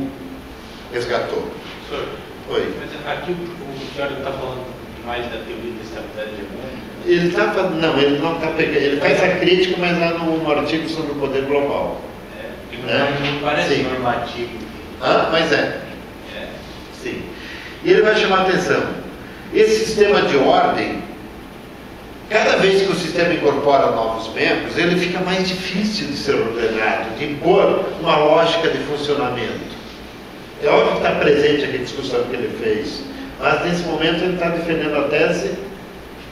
resgatou. Senhor, Oi. mas aqui o, senhor está falando mais da teoria da estabilidade hegemônica? Ele está não, ele não está pegando, ele faz a crítica, mas lá no, no artigo sobre o poder global. É, É, não parece sim. normativo. Ah, mas. É. E ele vai chamar atenção. Esse sistema de ordem, cada vez que o sistema incorpora novos membros, ele fica mais difícil de ser ordenado, de impor uma lógica de funcionamento. É óbvio que está presente aqui a discussão que ele fez, mas nesse momento ele está defendendo a tese,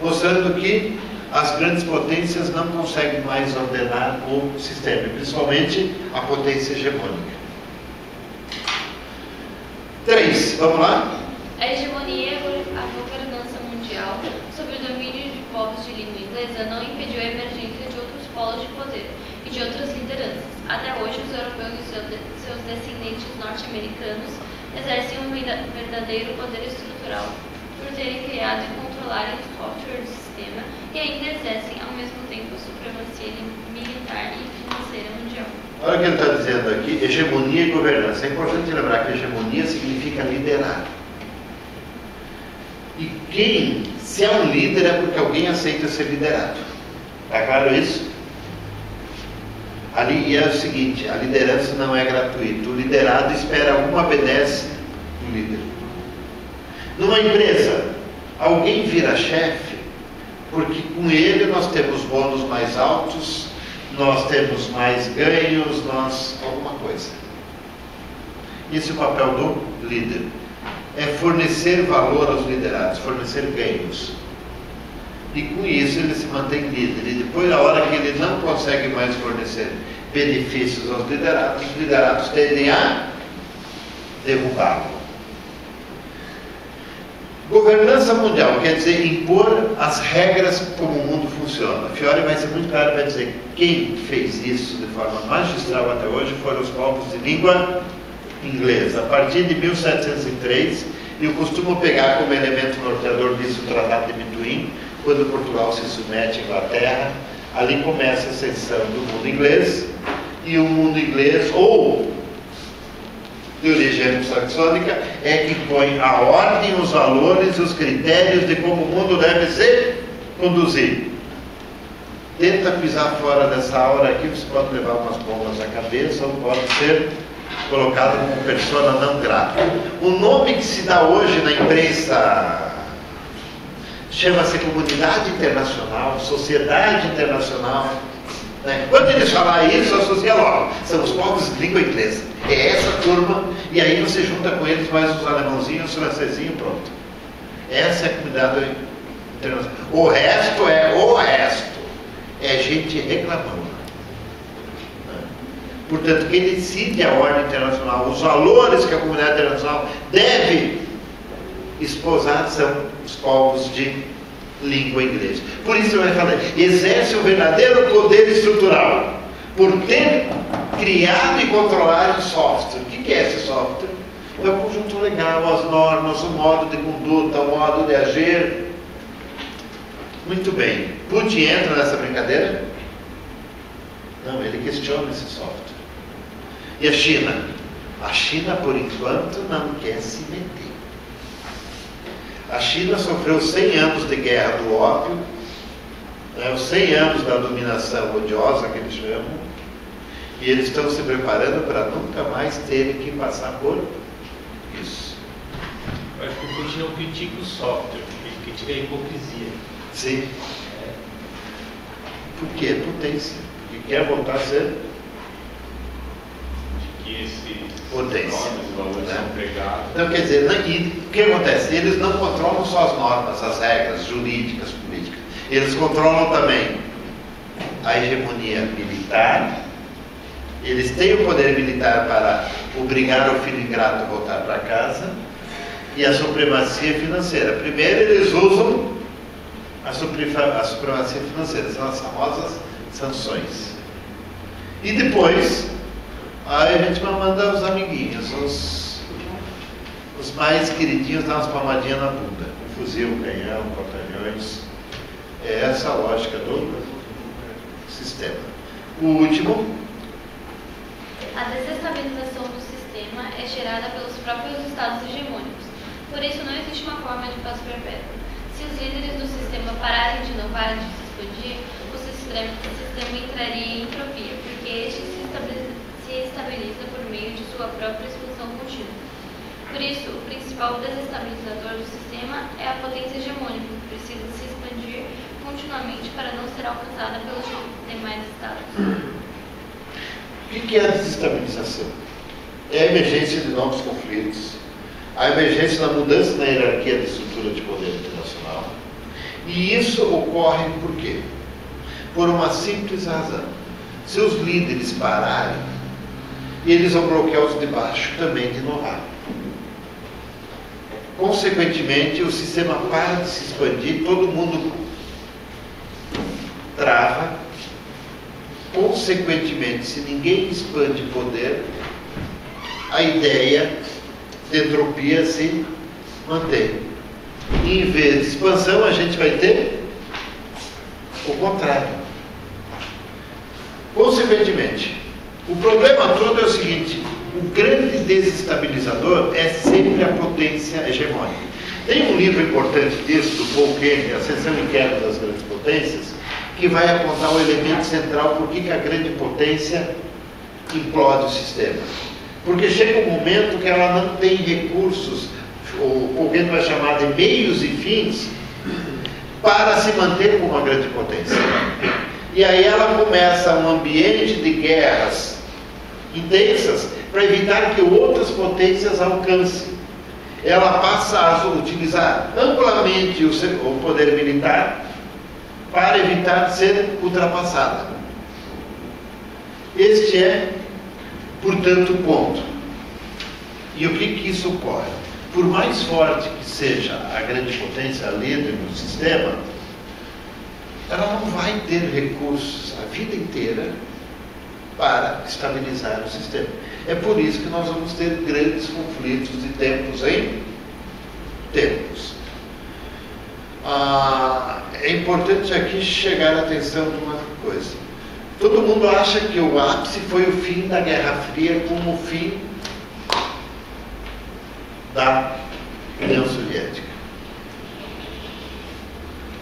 mostrando que as grandes potências não conseguem mais ordenar o sistema, principalmente a potência hegemônica. Três, vamos lá? A hegemonia e a governança mundial sobre o domínio de povos de língua inglesa não impediu a emergência de outros polos de poder e de outras lideranças. Até hoje, os europeus e seu- seus descendentes norte-americanos exercem um verda- verdadeiro poder estrutural por terem criado e controlarem o software do sistema e ainda exercem ao mesmo tempo supremacia militar e financeira mundial. Olha o que ele está dizendo aqui, hegemonia e governança. É importante lembrar que hegemonia significa liderar. E quem, se é um líder, é porque alguém aceita ser liderado. Está claro isso? Ali, e é o seguinte, a liderança não é gratuita. O liderado espera um obedece do líder. Numa empresa, alguém vira chefe porque com ele nós temos bônus mais altos, nós temos mais ganhos, nós. alguma coisa. Esse é o papel do líder. É fornecer valor aos liderados, fornecer ganhos. E com isso ele se mantém líder. E depois, na hora que ele não consegue mais fornecer benefícios aos liderados, os liderados tendem a derrubá-lo. Governança mundial quer dizer impor as regras como o mundo funciona. Fiore vai ser muito claro, vai dizer quem fez isso de forma magistral até hoje foram os povos de língua inglesa. A partir de 1703, eu costumo pegar como elemento norteador disso o Tratado de Mituim, quando Portugal se submete à Inglaterra, ali começa a ascensão do mundo inglês, e o mundo inglês, ou de origem anglo-saxônica é que põe a ordem, os valores, os critérios de como o mundo deve ser conduzido. Tenta pisar fora dessa aura aqui, você pode levar umas bombas na cabeça ou pode ser colocado como persona não grata. O nome que se dá hoje na imprensa chama-se comunidade internacional, sociedade internacional. né? Quando eles falam isso, associa logo. São os povos língua inglesa. É essa turma, e aí você junta com eles mais os alemãozinhos, os francesinhos, pronto. Essa é a comunidade internacional. O resto é o resto. É gente reclamando. Portanto, quem decide a ordem internacional, os valores que a comunidade internacional deve esposar são os povos de língua inglesa. Por isso vai falar, exerce o verdadeiro poder estrutural, por ter criado e controlado um software. O que é esse software? É o conjunto legal, as normas, o modo de conduta, o modo de agir. Muito bem. Putin entra nessa brincadeira? Não, ele questiona esse software. E a China? A China, por enquanto, não quer se meter. A China sofreu 100 anos de guerra do ópio, né, os 100 anos da dominação odiosa que eles chamam, e eles estão se preparando para nunca mais terem que passar por isso. Eu acho que o Putin não critica o software, ele critica a hipocrisia. Sim. É, porque é potência, porque quer voltar a ser que esses Potência. normas e valores Né? são. Então, quer dizer, não- e o que acontece? Eles não controlam só as normas, as regras jurídicas, políticas. Eles controlam também a hegemonia militar. Eles têm o poder militar para obrigar o filho ingrato a voltar para casa. E a supremacia financeira. Primeiro, eles usam a supremacia financeira, são as famosas sanções. E depois, aí a gente vai mandar os amiguinhos, os, os mais queridinhos dar umas palmadinhas na bunda. Um fuzil, um canhão, porta-aviões. É essa a lógica do sistema. O último, A desestabilização do sistema é gerada pelos próprios estados hegemônicos. Por isso, não existe uma forma de paz perpétua. Se os líderes do sistema pararem de inovar de se expandir, o sistema, entraria em entropia, porque este estabiliza por meio de sua própria expansão contínua. Por isso, o principal desestabilizador do sistema é a potência hegemônica, que precisa se expandir continuamente para não ser alcançada pelos demais estados. o que é a desestabilização? É a emergência de novos conflitos, a emergência da mudança na hierarquia da estrutura de poder internacional. E isso ocorre por quê? Por uma simples razão. Se os líderes pararem, eles vão bloquear os de baixo também de inovar. Consequentemente, o sistema para de se expandir, todo mundo trava. Consequentemente, se ninguém expande poder, a ideia de entropia se mantém. E, em vez de expansão, a gente vai ter o contrário. Consequentemente, o problema todo é o seguinte: o grande desestabilizador é sempre a potência hegemônica. Tem um livro importante disso, do Paul Kennedy, Ascensão e Queda das Grandes Potências, que vai apontar o elemento central por que a grande potência implode o sistema. Porque chega um momento que ela não tem recursos, o que vai chamar de meios e fins, para se manter como uma grande potência. E aí ela começa um ambiente de guerras intensas para evitar que outras potências alcancem. Ela passa a utilizar amplamente o poder militar para evitar ser ultrapassada. Este é, portanto, o ponto. E o que, que isso ocorre? Por mais forte que seja a grande potência líder no sistema, ela não vai ter recursos a vida inteira para estabilizar o sistema. É por isso que nós vamos ter grandes conflitos de tempos em tempos. Ah, é importante aqui chegar a atenção de uma coisa. Todo mundo acha que o ápice foi o fim da Guerra Fria como o fim da União Soviética.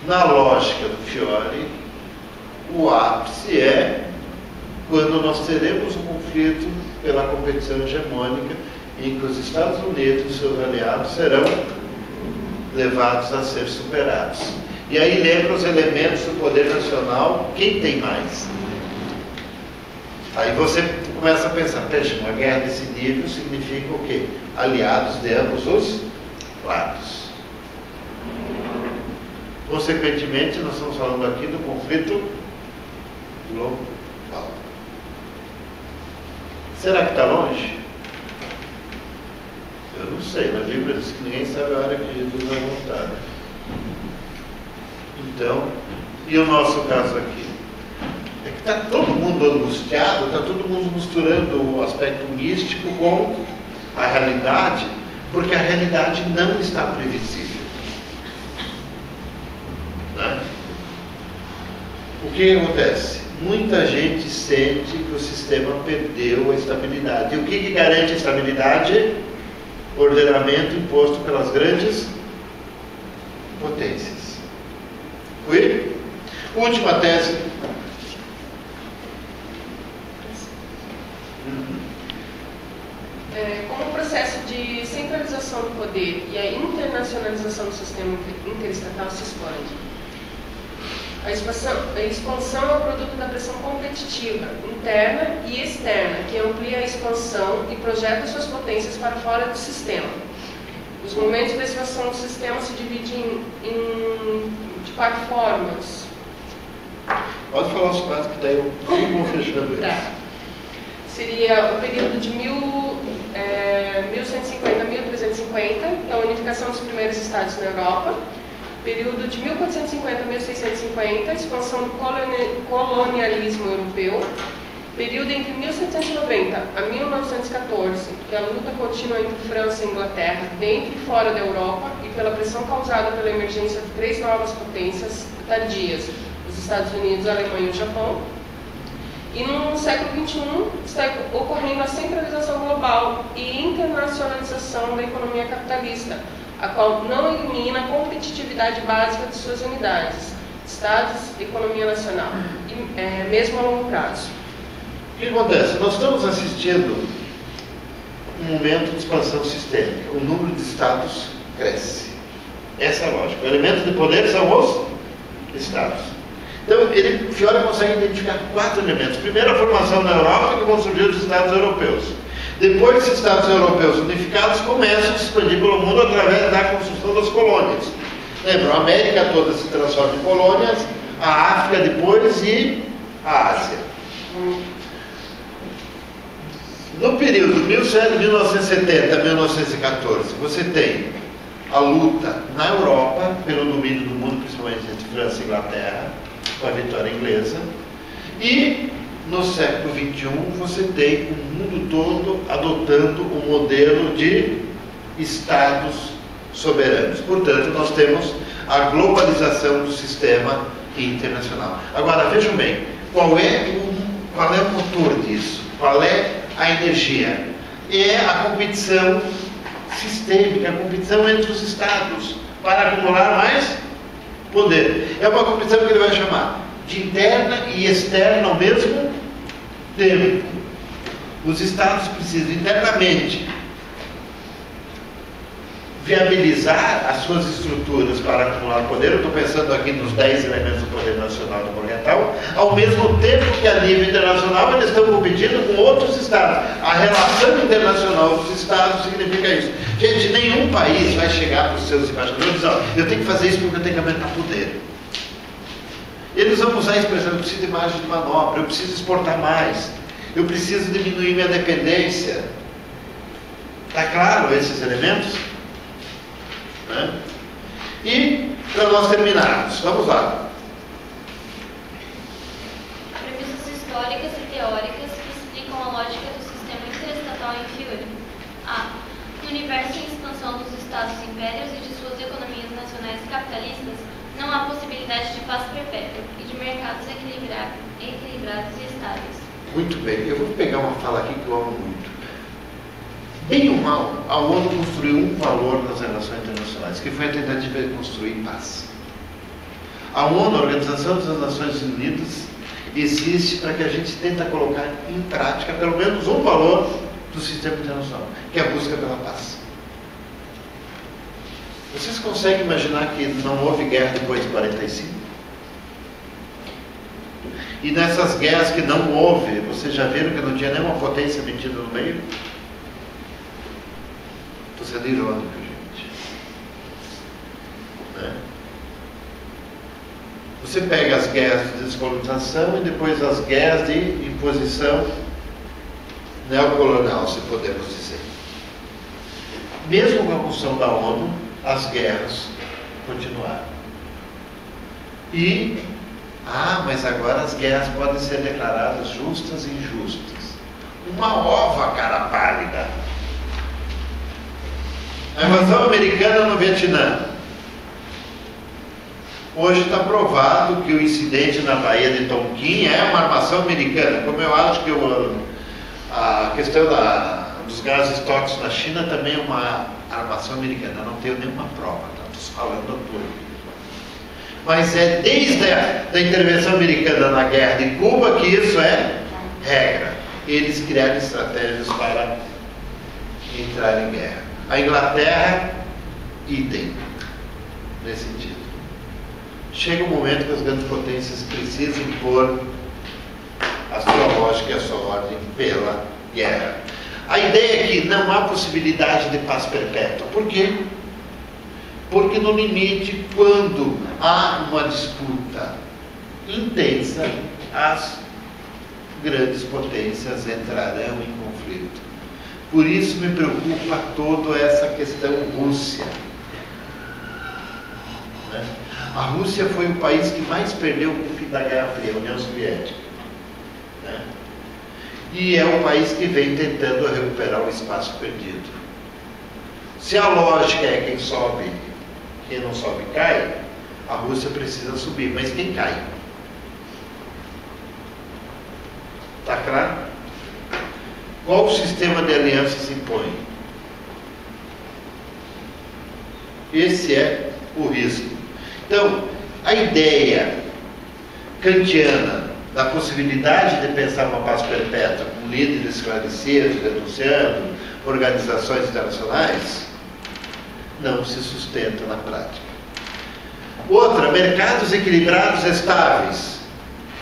Na lógica do Fiore, o ápice é quando nós teremos um conflito pela competição hegemônica em que os Estados Unidos e seus aliados serão levados a ser superados. E aí lembra os elementos do poder nacional, quem tem mais? Aí você começa a pensar, veja, uma guerra desse nível significa o quê? Aliados de ambos os lados. Consequentemente, nós estamos falando aqui do conflito global. Será que está longe? Eu não sei, na Bíblia diz que ninguém sabe a hora que Jesus vai voltar. Então, e o nosso caso aqui? É que está todo mundo angustiado, está todo mundo misturando o aspecto místico com a realidade, porque a realidade não está previsível. Né? O que acontece? Muita gente sente que o sistema perdeu a estabilidade. E o que, que garante a estabilidade? Ordenamento imposto pelas grandes potências. Fui? Última tese. É, como o processo de centralização do poder e a internacionalização do sistema interestatal se expande? A expansão, a expansão é o produto da pressão competitiva, interna e externa, que amplia a expansão e projeta suas potências para fora do sistema. Os momentos da expansão do sistema se dividem em, em de quatro formas. Pode falar os quatro que daí eu vou fechando eles. Tá. Seria o período de mil, é, 1150 a 1350, a unificação dos primeiros estados na Europa. Período de 1450 a 1650, expansão do coloni- colonialismo europeu. Período entre 1790 a 1914, que é a luta contínua entre França e Inglaterra, dentro e fora da Europa, e pela pressão causada pela emergência de três novas potências tardias, os Estados Unidos, a Alemanha e o Japão. E no século XXI está ocorrendo a centralização global e internacionalização da economia capitalista, a qual não elimina a competitividade básica de suas unidades, estados, economia nacional, e, é, mesmo a longo prazo. O que acontece? Nós estamos assistindo um momento de expansão sistêmica. O número de estados cresce. Essa é a lógica. O elemento de poder são os estados. Então, ele, Fiore consegue identificar quatro elementos. Primeiro, a formação na Europa, que vão surgir os estados europeus. Depois, esses estados europeus unificados começam a se expandir pelo mundo através da construção das colônias. Lembra, a América toda se transforma em colônias, a África depois e a Ásia. No período 1970 a 1914, você tem a luta na Europa pelo domínio do mundo, principalmente entre França e Inglaterra, com a vitória inglesa. E no século XXI você tem o mundo todo adotando o um modelo de estados soberanos. Portanto, nós temos a globalização do sistema internacional. Agora, vejam bem, qual é o, qual é o motor disso? Qual é a energia? É a competição sistêmica, a competição entre os estados para acumular mais poder. É uma competição que ele vai chamar de interna e externa ao mesmo tempo. Os estados precisam internamente viabilizar as suas estruturas para acumular poder, eu estou pensando aqui nos 10 elementos do poder nacional do oriental, ao mesmo tempo que a nível internacional eles estão competindo com outros estados. A relação internacional dos estados significa isso. Gente, nenhum país vai chegar para os seus embaixadores e dizer, eu tenho que fazer isso porque eu tenho que aumentar poder. Eles vão usar a expressão, eu preciso de margem de manobra, eu preciso exportar mais, eu preciso diminuir minha dependência. Está claro esses elementos? Né? E, para nós terminarmos, vamos lá. Premissas históricas e teóricas que explicam a lógica do sistema interestatal em Fiore. A. No universo em expansão dos Estados impérios e de suas economias nacionais capitalistas, não há possibilidade de paz perpétua e de mercados equilibrados, e estáveis. Muito bem, eu vou pegar uma fala aqui que eu amo muito. Bem ou mal, a ONU construiu um valor nas relações internacionais, que foi a tentativa de construir paz. A ONU, a Organização das Nações Unidas, existe para que a gente tenta colocar em prática pelo menos um valor do sistema internacional, que é a busca pela paz. Vocês conseguem imaginar que não houve guerra depois de 45? E nessas guerras que não houve, vocês já viram que não tinha nenhuma potência metida no meio? Estou sendo irônico, gente. Né? Você pega as guerras de descolonização e depois as guerras de imposição neocolonial, se podemos dizer. Mesmo com a construção da ONU, as guerras continuaram. E, ah, mas agora as guerras podem ser declaradas justas e injustas. Uma ova, cara pálida. A invasão americana no Vietnã. Hoje está provado que o incidente na Baía de Tonkin é uma armação americana, como eu acho que o, a questão da, dos gases tóxicos na China também é uma armação americana. Não tenho nenhuma prova, estou falando tudo. Mas é desde a da intervenção americana na guerra de Cuba que isso é regra. Eles criaram estratégias para entrar em guerra. A Inglaterra, idem, nesse sentido. chega um momento que as grandes potências precisam impor a sua lógica e a sua ordem pela guerra. A ideia é que não há possibilidade de paz perpétua. Por quê? Porque no limite, quando há uma disputa intensa, as grandes potências entrarão em conflito. Por isso me preocupa toda essa questão Rússia. Né? A Rússia foi o país que mais perdeu o fim da Guerra Fria, a União Soviética. Né? E é o país que vem tentando recuperar o espaço perdido. Se a lógica é quem sobe, quem não sobe cai, a Rússia precisa subir, mas quem cai? Está claro? Qual o sistema de aliança se impõe? Esse é o risco. Então, a ideia kantiana da possibilidade de pensar uma paz perpétua com líderes esclarecidos, denunciando organizações internacionais, não se sustenta na prática. Outra, mercados equilibrados estáveis.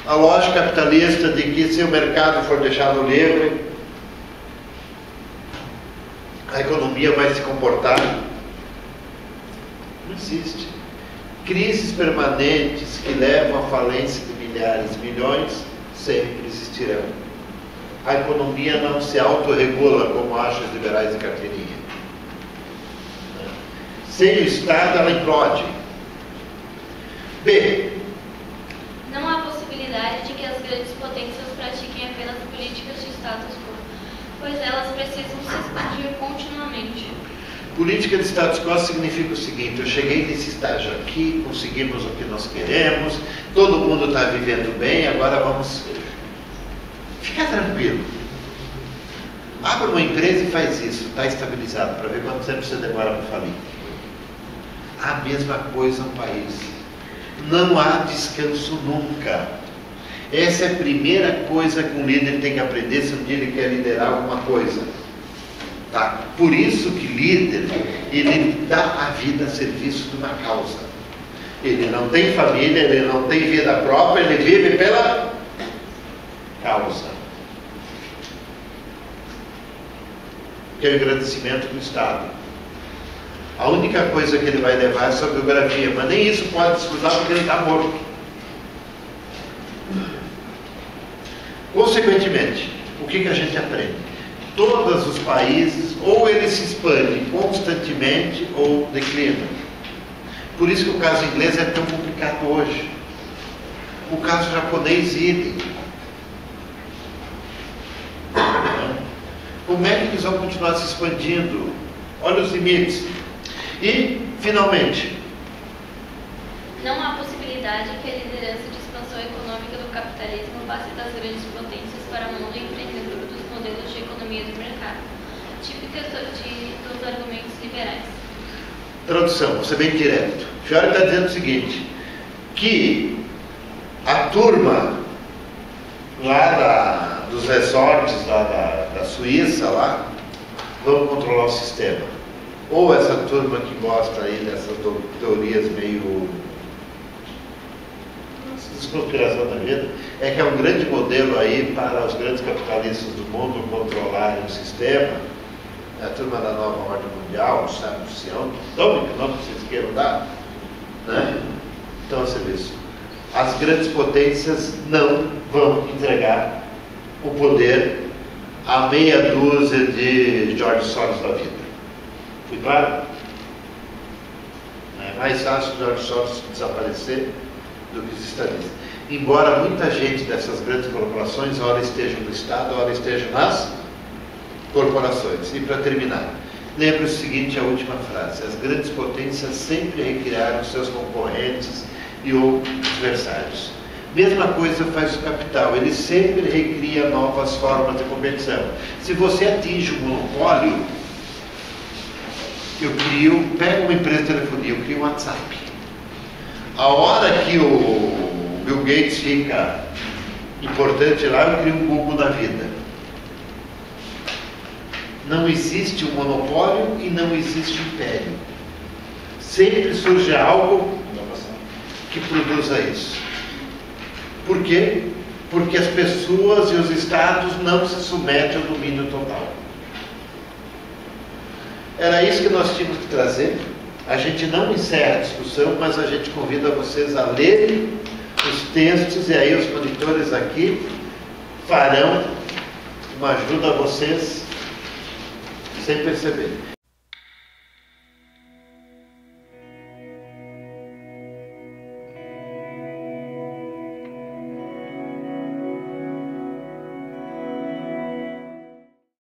A lógica capitalista de que se o mercado for deixado livre, a economia vai se comportar. Não existe. Crises permanentes que levam à falência de milhares, milhões, sempre existirão. A economia não se autorregula como acham os liberais de carteirinha. Sem o Estado, ela implode. B. Não há possibilidade de que as grandes potências pratiquem apenas políticas de status quo, pois elas precisam se expandir continuamente. Política de status quo significa o seguinte: eu cheguei nesse estágio aqui, conseguimos o que nós queremos, todo mundo está vivendo bem, agora vamos ficar tranquilo. Abra uma empresa e faz isso, está estabilizado, para ver quanto tempo você demora para falir. A mesma coisa no país. Não há descanso nunca. Essa é a primeira coisa que um líder tem que aprender se um dia ele quer liderar alguma coisa. Tá? Por isso que líder, ele dá a vida a serviço de uma causa. Ele não tem família, ele não tem vida própria, ele vive pela causa. Que é o agradecimento do Estado. A única coisa que ele vai levar é sua biografia, mas nem isso pode escutar porque ele está morto. Consequentemente, o que, que a gente aprende? Todos os países, ou eles se expandem constantemente ou declinam. Por isso que o caso inglês é tão complicado hoje. O caso japonês, idem. Como é que eles vão continuar se expandindo? Olha os limites. E, finalmente, Não há possibilidade que a liderança de expansão econômica do capitalismo passe das grandes potências para a mão do empreendedor dos modelos de economia do mercado, típicas do- de- dos argumentos liberais. tradução, vou ser bem direto. Fiore está dizendo o seguinte, que a turma lá da- dos resorts lá da, da Suíça lá, vão controlar o sistema. Ou essa turma que gosta aí dessas teorias meio de conspiração da vida, é que é um grande modelo aí para os grandes capitalistas do mundo controlarem o sistema, a turma da nova ordem mundial, sabe, do Sião, que nome vocês queiram dar, né? Então você vê isso. As grandes potências não vão entregar o poder a meia dúzia de George Soros da vida. Fui claro? É mais fácil o George Soros desaparecer do que os estadistas. Embora muita gente dessas grandes corporações, ora estejam no Estado, ora estejam nas corporações. E para terminar, lembre o seguinte, a última frase: as grandes potências sempre recriaram seus concorrentes e ou adversários. Mesma coisa faz o capital, ele sempre recria novas formas de competição. Se você atinge o monopólio, eu crio, pego uma empresa de telefonia, eu crio um WhatsApp. A hora que o Bill Gates fica importante lá, eu crio um Google da vida. Não existe um monopólio e não existe império. Sempre surge algo que produza isso. Por quê? Porque as pessoas e os estados não se submetem ao domínio total. Era isso que nós tínhamos que trazer. A gente não encerra a discussão, mas a gente convida vocês a lerem os textos e aí os monitores aqui farão uma ajuda a vocês sem perceber.